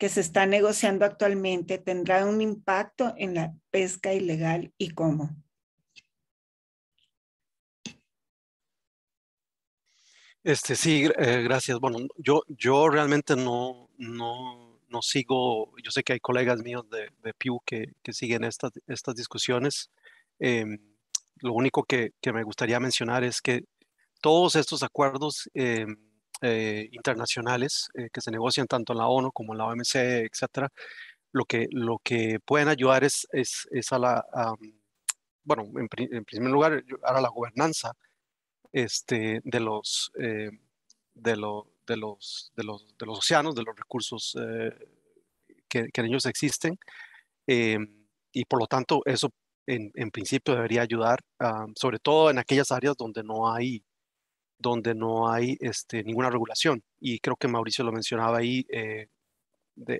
que se está negociando actualmente tendrá un impacto en la pesca ilegal y cómo. Este, sí, eh, gracias. Bueno, yo, yo realmente no, no, no, sigo, yo sé que hay colegas míos de, de Pew que, que siguen estas, estas discusiones. Em, lo único que, que, me gustaría mencionar es que todos estos acuerdos em, eh, internacionales eh, que se negocian tanto en la ONU como en la OMC, etcétera, lo que, lo que pueden ayudar es, es, es a la, bueno, en, en, primer lugar, a la gobernanza este, de, los, eh, de, de, los, de, los, de los océanos, de los recursos eh, que, en ellos existen. Eh, y por lo tanto, eso en, en principio debería ayudar, sobre todo en aquellas áreas donde no hay donde no hay este, ninguna regulación. Y creo que Mauricio lo mencionaba ahí, de,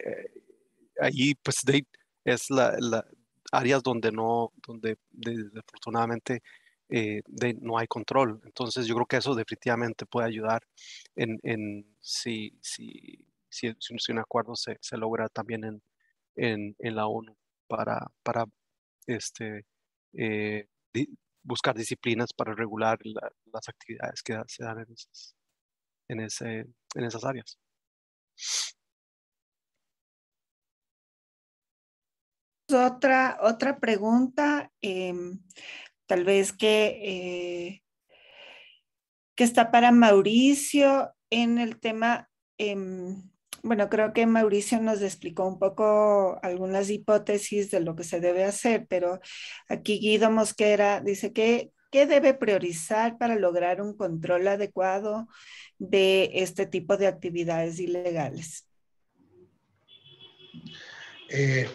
ahí pues de, es la, la, áreas donde no, donde desafortunadamente eh, de, no hay control. Entonces yo creo que eso definitivamente puede ayudar en, en si, si, si, si, un acuerdo se, se logra también en, en, en, la ONU para, para este, eh, buscar disciplinas para regular las actividades que se dan en, esas, en, esas áreas. otra, otra pregunta, em, tal vez que, eh, que está para Mauricio en el tema, em, bueno, creo que Mauricio nos explicó un poco algunas hipótesis de lo que se debe hacer, pero aquí Guido Mosquera dice que ¿qué debe priorizar para lograr un control adecuado de este tipo de actividades ilegales? Eh,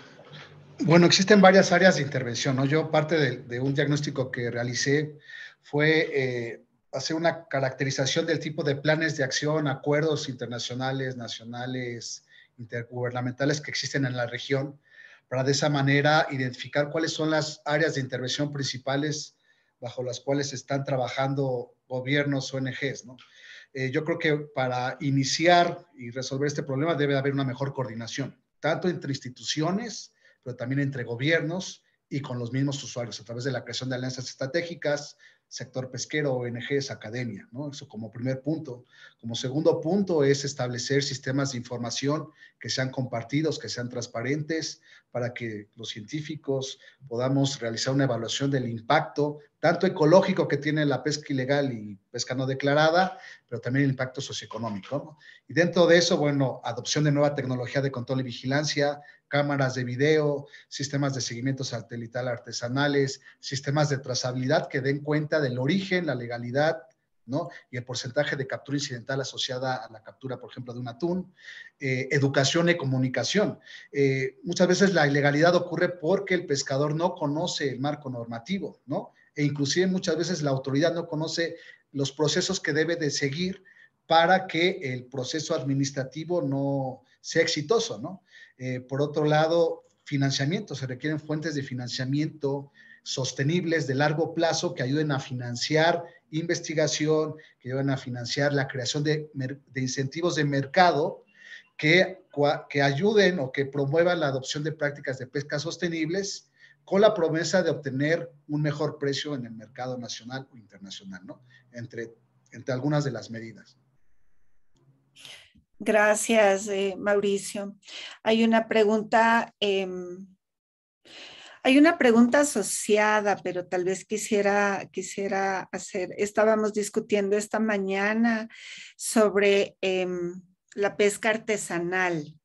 bueno, existen varias áreas de intervención. ¿no? Yo parte de, un diagnóstico que realicé fue eh, hacer una caracterización del tipo de planes de acción, acuerdos internacionales, nacionales, intergubernamentales que existen en la región, para de esa manera identificar cuáles son las áreas de intervención principales bajo las cuales están trabajando gobiernos, ONGs. ¿no? Eh, yo creo que para iniciar y resolver este problema debe haber una mejor coordinación, tanto entre instituciones, pero también entre gobiernos y con los mismos usuarios, a través de la creación de alianzas estratégicas, sector pesquero, ONGs, academia, ¿no? Eso como primer punto. Como segundo punto es establecer sistemas de información que sean compartidos, que sean transparentes, para que los científicos podamos realizar una evaluación del impacto, tanto ecológico que tiene la pesca ilegal y pesca no declarada, pero también el impacto socioeconómico. Y dentro de eso, bueno, adopción de nueva tecnología de control y vigilancia, cámaras de video, sistemas de seguimiento satelital artesanales, sistemas de trazabilidad que den cuenta del origen, la legalidad, ¿no? Y el porcentaje de captura incidental asociada a la captura, por ejemplo, de un atún, eh, educación y comunicación. Eh, muchas veces la ilegalidad ocurre porque el pescador no conoce el marco normativo, ¿no? E inclusive muchas veces la autoridad no conoce los procesos que debe de seguir para que el proceso administrativo no sea exitoso, ¿no? Eh, por otro lado, financiamiento, se requieren fuentes de financiamiento sostenibles de largo plazo que ayuden a financiar investigación, que ayuden a financiar la creación de, incentivos de mercado que, que ayuden o que promuevan la adopción de prácticas de pesca sostenibles con la promesa de obtener un mejor precio en el mercado nacional o internacional, ¿no? Entre, entre algunas de las medidas. Gracias, eh, Mauricio. Hay una pregunta, em, hay una pregunta asociada, pero tal vez quisiera, quisiera hacer, estábamos discutiendo esta mañana sobre em, la pesca artesanal.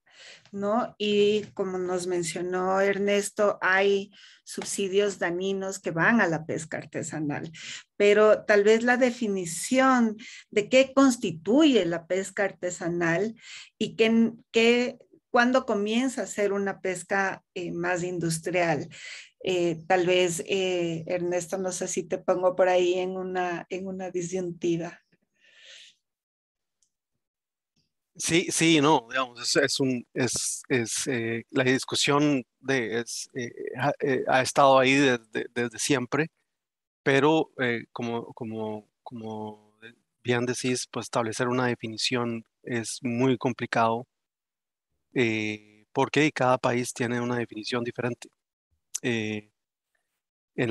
¿No? Y como nos mencionó Ernesto, hay subsidios daninos que van a la pesca artesanal, pero tal vez la definición de qué constituye la pesca artesanal y qué, qué cuándo comienza a ser una pesca eh, más industrial. Eh, tal vez, eh, Ernesto, no sé si te pongo por ahí en una, en una disyuntiva. Sí, sí, no, digamos, es, un, es, eh, la discusión de, es, eh, eh, ha, estado ahí desde, siempre, pero como, como, como bien decís, pues establecer una definición es muy complicado porque cada país tiene una definición diferente. en,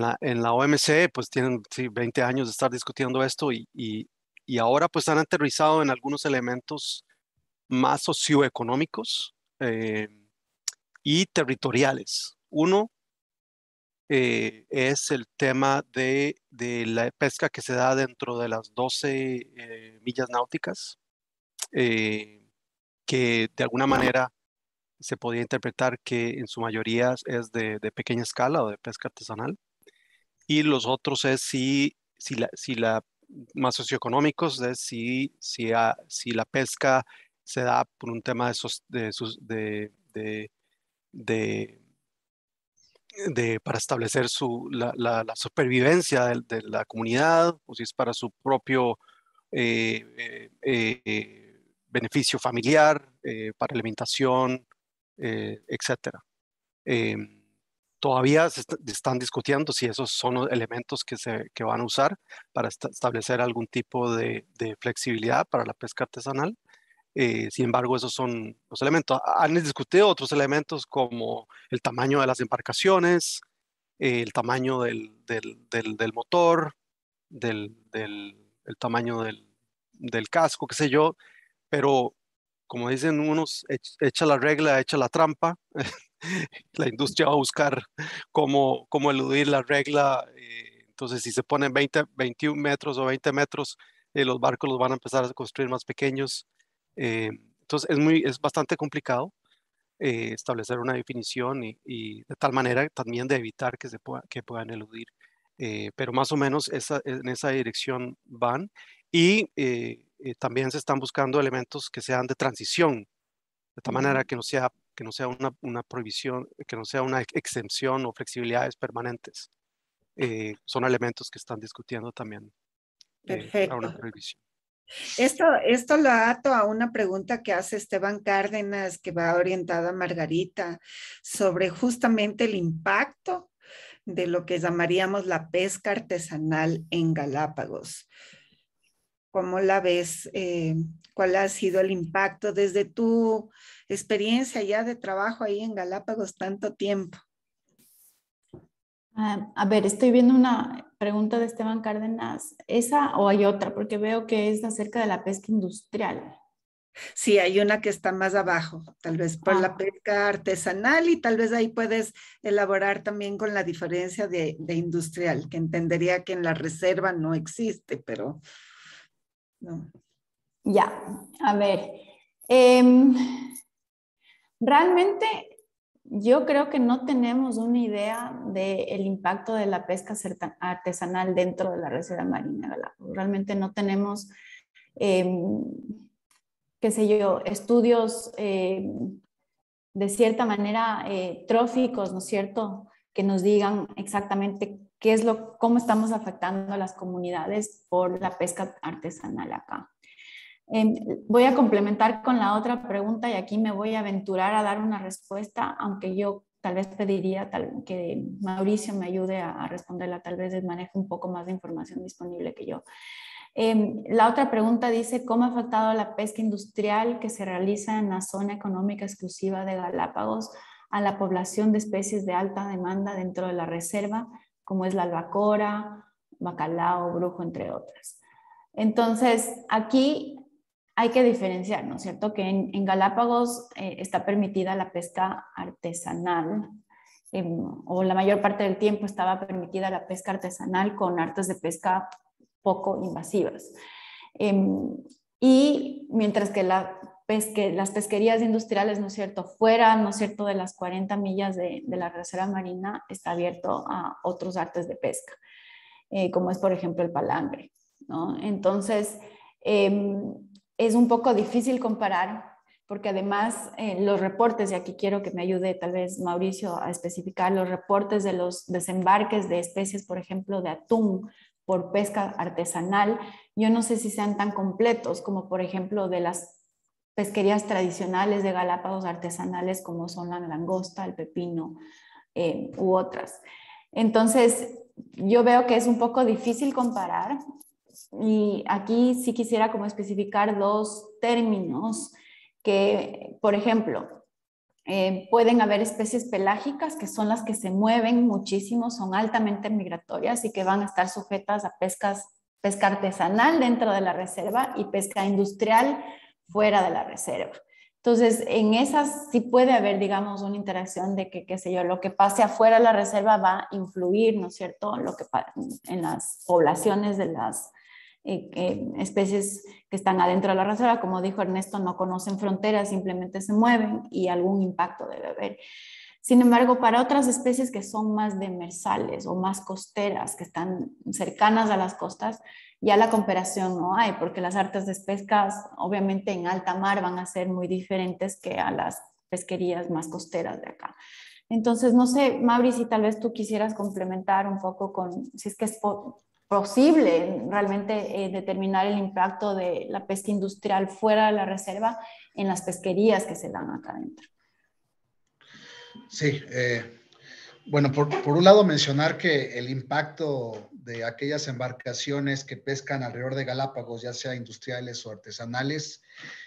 la, en la OMC, pues tienen 20 años de estar discutiendo esto y, y, y ahora pues han aterrizado en algunos elementos más socioeconómicos eh, y territoriales. Uno eh, es el tema de, la pesca que se da dentro de las 12 eh, millas náuticas, que de alguna manera se podía interpretar que en su mayoría es de, pequeña escala o de pesca artesanal. Y los otros es si, si, la, si la más socioeconómicos es si, si, si la pesca se da por un tema de, de, de, de, para establecer su, la, la, supervivencia de, la comunidad, o si es para su propio eh, eh, eh, beneficio familiar, para alimentación, etc. Em, todavía se están discutiendo si esos son los elementos que se que van a usar para establecer algún tipo de, de, flexibilidad para la pesca artesanal. Eh, sin embargo, esos son los elementos. Han discutido otros elementos como el tamaño de las embarcaciones, el tamaño del, motor, del, el tamaño del, casco, qué sé yo, pero como dicen unos, echa la regla, echa la trampa. la industria va a buscar cómo, cómo eludir la regla. Eh, entonces, si se ponen 20, 21 metros o 20 metros, eh, los barcos los van a empezar a construir más pequeños. Eh, entonces, es, muy, es bastante complicado establecer una definición y, de tal manera también de evitar que, se pueda, que puedan eludir. pero más o menos esa, en esa dirección van y también se están buscando elementos que sean de transición, de tal manera que no sea que no sea una, una prohibición, que no sea una exención o flexibilidades permanentes. Eh, son elementos que están discutiendo también. Eh, Perfecto. una prohibición. Esto, esto lo ato a una pregunta que hace Esteban Cárdenas, que va orientada a Margarita, sobre justamente el impacto de lo que llamaríamos la pesca artesanal en Galápagos. ¿Cómo la ves? Eh, ¿Cuál ha sido el impacto desde tu experiencia ya de trabajo ahí en Galápagos tanto tiempo? Ah, a ver, estoy viendo una pregunta de Esteban Cárdenas. ¿Esa o hay otra? Porque veo que es acerca de la pesca industrial. Sí, hay una que está más abajo, tal vez por la ah. pesca artesanal y tal vez ahí puedes elaborar también con la diferencia de, de industrial, que entendería que en la reserva no existe, pero ya, a ver. Em, realmente yo creo que no tenemos una idea del impacto de la pesca artesanal dentro de la Reserva Marina Realmente no tenemos, em, qué sé yo, estudios em, de cierta manera eh, tróficos, ¿no es cierto? Que nos digan exactamente qué es lo, cómo estamos afectando a las comunidades por la pesca artesanal acá. Em, voy a complementar con la otra pregunta y aquí me voy a aventurar a dar una respuesta, aunque yo tal vez pediría tal, que Mauricio me ayude a, responderla, tal vez maneje un poco más de información disponible que yo. Em, la otra pregunta dice, ¿cómo ha afectado la pesca industrial que se realiza en la zona económica exclusiva de Galápagos a la población de especies de alta demanda dentro de la reserva, como es la albacora, bacalao, brujo, entre otras. Entonces, aquí hay que diferenciar, ¿no es cierto? Que en, Galápagos eh, está permitida la pesca artesanal, em, o la mayor parte del tiempo estaba permitida la pesca artesanal con artes de pesca poco invasivas. Em, y mientras que la pesque, las pesquerías industriales, ¿no es cierto?, fuera, ¿no es cierto?, de las 40 millas de, la reserva marina, está abierto a otros artes de pesca, eh, como es, por ejemplo, el palangre, ¿no? Entonces, em, es un poco difícil comparar, porque además eh, los reportes, y aquí quiero que me ayude tal vez Mauricio a especificar, los reportes de los desembarques de especies, por ejemplo, de atún por pesca artesanal, yo no sé si sean tan completos como, por ejemplo, de las pesquerías tradicionales de Galápagos artesanales como son la langosta, el pepino eh, u otras. Entonces, yo veo que es un poco difícil comparar y aquí sí quisiera como especificar dos términos que, por ejemplo, eh, pueden haber especies pelágicas que son las que se mueven muchísimo, son altamente migratorias y que van a estar sujetas a pescas, pesca artesanal dentro de la reserva y pesca industrial fuera de la reserva. Entonces, en esas sí puede haber, digamos, una interacción de que, qué sé yo, lo que pase afuera de la reserva va a influir, ¿no es cierto?, lo que en las poblaciones de las eh, eh, especies que están adentro de la reserva. Como dijo Ernesto, no conocen fronteras, simplemente se mueven y algún impacto debe haber. Sin embargo, para otras especies que son más demersales o más costeras, que están cercanas a las costas, ya la comparación no hay, porque las artes de pescas, obviamente en alta mar, van a ser muy diferentes que a las pesquerías más costeras de acá. Entonces, no sé, Mauri, si tal vez tú quisieras complementar un poco con si es que es posible realmente eh, determinar el impacto de la pesca industrial fuera de la reserva en las pesquerías que se dan acá adentro. Sí, eh, bueno, por, por, un lado mencionar que el impacto de aquellas embarcaciones que pescan alrededor de Galápagos, ya sea industriales o artesanales,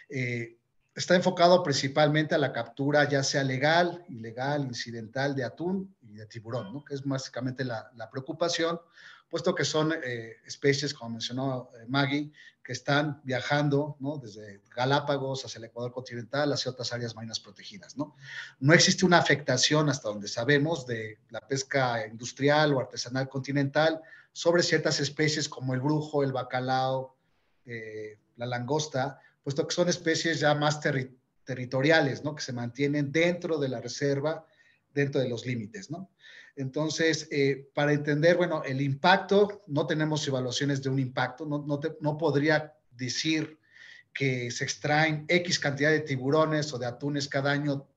eh, está enfocado principalmente a la captura ya sea legal, ilegal, incidental de atún y de tiburón, ¿no? que es básicamente la, la preocupación, puesto que son eh, especies, como mencionó eh, Maggie, que están viajando ¿no? desde Galápagos hacia el Ecuador continental, hacia otras áreas marinas protegidas. ¿no? no existe una afectación, hasta donde sabemos, de la pesca industrial o artesanal continental sobre ciertas especies como el brujo, el bacalao, eh, la langosta, puesto que son especies ya más territoriales, ¿no? que se mantienen dentro de la reserva, dentro de los límites. ¿no? Entonces, eh, para entender, bueno, el impacto, no tenemos evaluaciones de un impacto, no, no, no podría decir que se extraen X cantidad de tiburones o de atunes cada año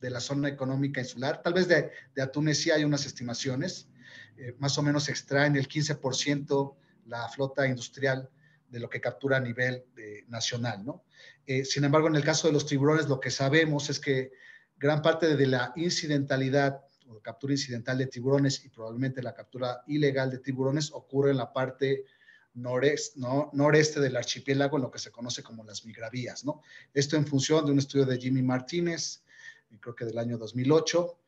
de la zona económica insular. Tal vez de, de atunes sí hay unas estimaciones, eh, más o menos se extraen el 15% la flota industrial de lo que captura a nivel eh, nacional, ¿no? sin embargo, en el caso de los tiburones, lo que sabemos es que gran parte de la incidentalidad captura incidental de tiburones y probablemente la captura ilegal de tiburones ocurre en la parte noreste, ¿no? noreste del archipiélago, en lo que se conoce como las migravías. ¿no? Esto en función de un estudio de Jimmy Martínez, creo que del año 2008.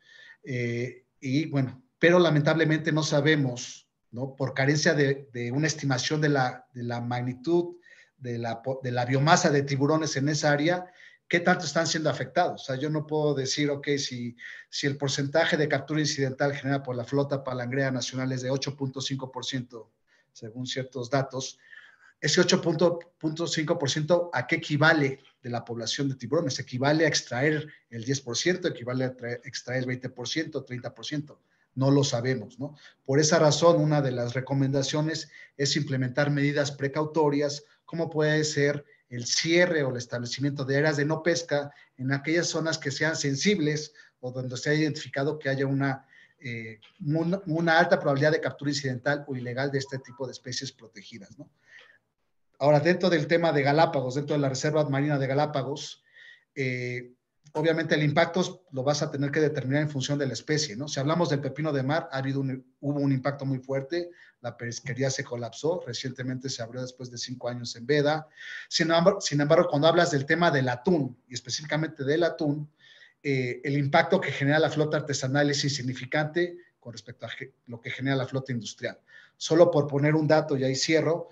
Eh, y bueno, pero lamentablemente no sabemos, por carencia de, una estimación de la, magnitud de la biomasa de tiburones en esa área, qué tanto están siendo afectados. O sea, yo no puedo decir, ok, si, si el porcentaje de captura incidental generada por la flota palangrea nacional es de 8.5%, según ciertos datos, ese 8.5% a qué equivale de la población de tiburones? ¿Equivale a extraer el 10%? ¿Equivale a extraer el 20%? ¿30%? No lo sabemos, ¿no? Por esa razón, una de las recomendaciones es implementar medidas precautorias, como puede ser el cierre o el establecimiento de áreas de no pesca en aquellas zonas que sean sensibles o donde se haya identificado que haya una, eh, una, alta probabilidad de captura incidental o ilegal de este tipo de especies protegidas. Ahora, dentro del tema de Galápagos, dentro de la Reserva Marina de Galápagos, eh, obviamente el impacto lo vas a tener que determinar en función de la especie, ¿no? Si hablamos del pepino de mar, ha habido hubo un impacto muy fuerte, la pesquería se colapsó, recientemente se abrió después de cinco años en veda. Sin embargo, sin embargo cuando hablas del tema del atún, y específicamente del atún, eh, el impacto que genera la flota artesanal es insignificante con respecto a lo que genera la flota industrial. Solo por poner un dato, y ahí cierro,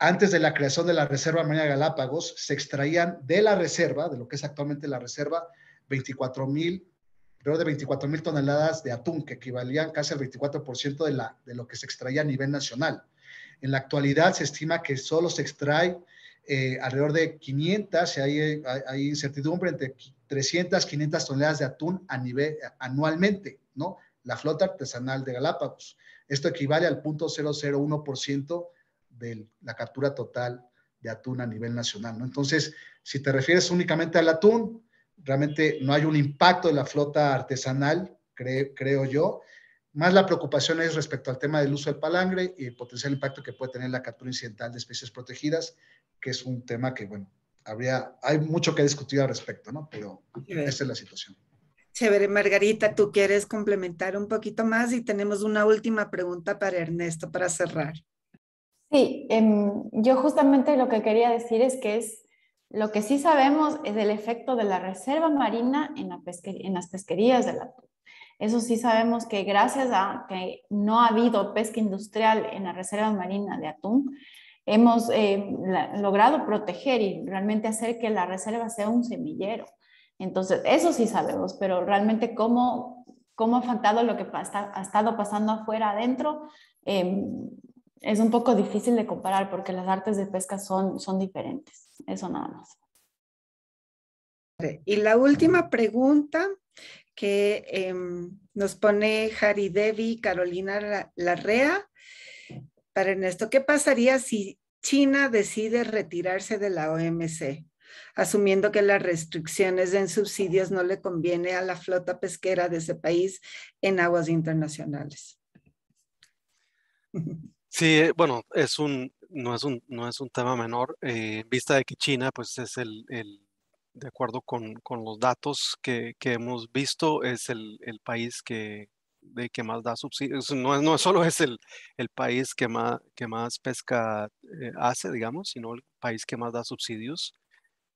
antes de la creación de la Reserva Marina Galápagos, se extraían de la reserva, de lo que es actualmente la reserva, 24 mil, de 24 mil toneladas de atún, que equivalían casi al 24% de, de lo que se extraía a nivel nacional. En la actualidad se estima que solo se extrae eh, alrededor de 500, hay, hay, incertidumbre entre 300, 500 toneladas de atún a nivel, anualmente, ¿no? La flota artesanal de Galápagos. Esto equivale al 0.001% de la captura total de atún a nivel nacional, ¿no? Entonces, si te refieres únicamente al atún, realmente no hay un impacto de la flota artesanal, creo yo. Más la preocupación es respecto al tema del uso del palangre y el potencial impacto que puede tener la captura incidental de especies protegidas, que es un tema que, bueno, habría, hay mucho que discutir al respecto, ¿no? Pero esa es la situación. Chévere, Margarita, tú quieres complementar un poquito más y tenemos una última pregunta para Ernesto para cerrar. Sí, em, yo justamente lo que quería decir es que es lo que sí sabemos es el efecto de la reserva marina en, las pesquerías del atún. Eso sí sabemos que gracias a que no ha habido pesca industrial en la reserva marina de atún, hemos eh, logrado proteger y realmente hacer que la reserva sea un semillero. Entonces, eso sí sabemos, pero realmente cómo, cómo ha faltado lo que ha estado pasando afuera adentro, em, es un poco difícil de comparar porque las artes de pesca son, son diferentes. Eso nada más. Y la última pregunta que em, nos pone Harry Devi, Carolina Larrea, para Ernesto, ¿qué pasaría si China decide retirarse de la OMC, asumiendo que las restricciones en subsidios no le conviene a la flota pesquera de ese país en aguas internacionales? Sí, eh, bueno, es un, no, es un, no es un tema menor, eh, en vista de que China, pues es el, el de acuerdo con, con los datos que, que, hemos visto, es el, el país que, de que más da subsidios. No, no solo es el, el país que más, que más pesca eh, hace, digamos, sino el país que más da subsidios,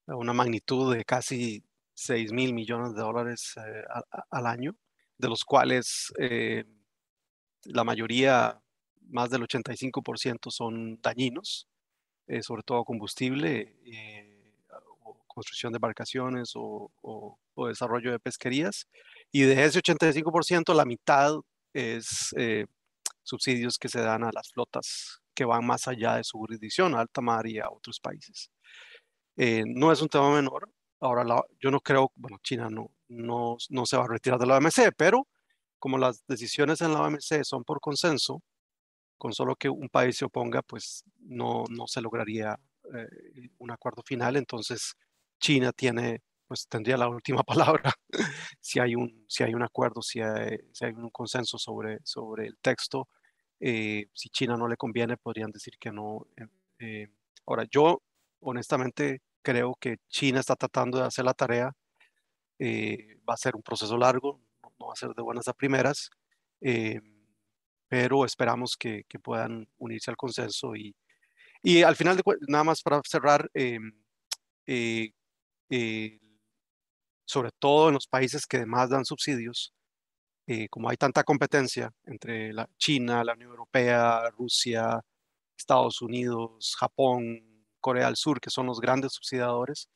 a una magnitud de casi 6 mil millones de dólares al año. de los cuales eh, la mayoría, más del 85% son dañinos, eh, sobre todo combustible, o construcción de embarcaciones o, desarrollo de pesquerías. Y de ese 85%, la mitad es subsidios que se dan a las flotas que van más allá de su jurisdicción, a alta mar y a otros países. no es un tema menor, Ahora, yo no creo, bueno, China no, no, no, se va a retirar de la OMC, pero como las decisiones en la OMC son por consenso, con solo que un país se oponga, pues no, no se lograría eh, un acuerdo final. Entonces, China tiene, pues tendría la última palabra si hay un, si hay un acuerdo, si hay, si hay un consenso sobre, sobre el texto. Eh, si China no le conviene, podrían decir que no. Eh, ahora, yo honestamente creo que China está tratando de hacer la tarea. Eh, va a ser un proceso largo, no va a ser de buenas a primeras, eh, pero esperamos que, puedan unirse al consenso y, y al final, de, nada más para cerrar, eh, sobre todo en los países que además dan subsidios, como hay tanta competencia entre la China, la Unión Europea, Rusia, Estados Unidos, Japón, Corea del Sur, que son los grandes subsidiadores.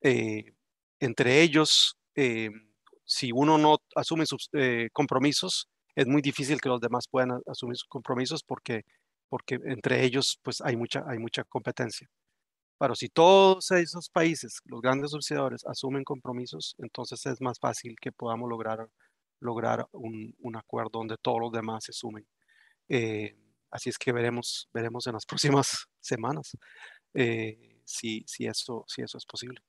Eh, entre ellos, eh, si uno no asume sus eh, compromisos, es muy difícil que los demás puedan asumir sus compromisos porque, porque entre ellos pues hay mucha, hay mucha competencia. Pero si todos esos países, los grandes subsidiadores, asumen compromisos, entonces es más fácil que podamos lograr, lograr un, un acuerdo donde todos los demás se sumen. así es que veremos, veremos en las próximas semanas. Eh, si, si, eso, si eso es posible.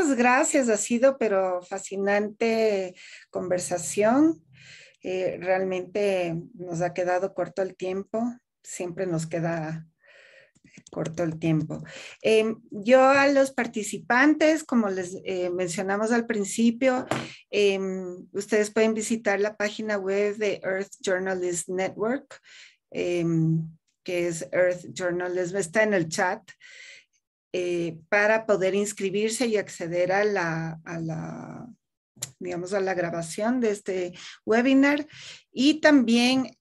Muchas gracias, ha sido pero fascinante conversación. Eh, realmente nos ha quedado corto el tiempo, siempre nos queda corto el tiempo. Em, yo a los participantes, como les eh, mencionamos al principio, em, ustedes pueden visitar la página web de Earth Journalist Network, em, que es Earth Journalism, está en el chat, eh, para poder inscribirse y acceder a la, digamos, a la grabación de este webinar y también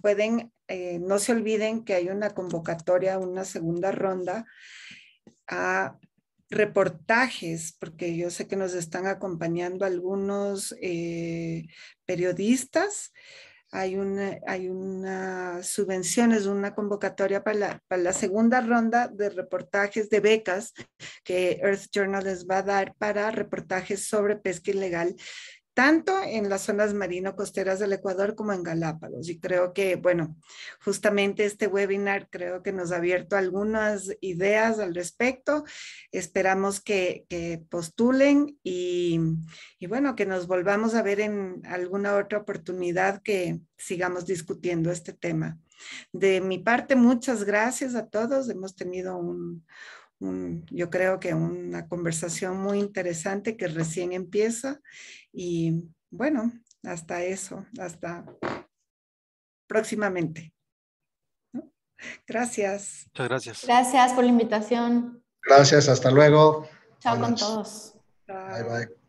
pueden eh, no se olviden que hay una convocatoria, una segunda ronda a reportajes, porque yo sé que nos están acompañando algunos eh, periodistas. Hay una, hay una subvención, es una convocatoria para la, para la segunda ronda de reportajes de becas que Earth Journal les va a dar para reportajes sobre pesca ilegal tanto en las zonas marino-costeras del Ecuador como en Galápagos. Y creo que, bueno, justamente este webinar creo que nos ha abierto algunas ideas al respecto. Esperamos que, postulen y, y, bueno, que nos volvamos a ver en alguna otra oportunidad que sigamos discutiendo este tema. De mi parte, muchas gracias a todos. Hemos tenido un, yo creo que una conversación muy interesante que recién empieza y bueno, hasta eso, hasta próximamente. Gracias. Muchas gracias. Gracias por la invitación. Gracias, hasta luego. Chao con todos. Bye, bye.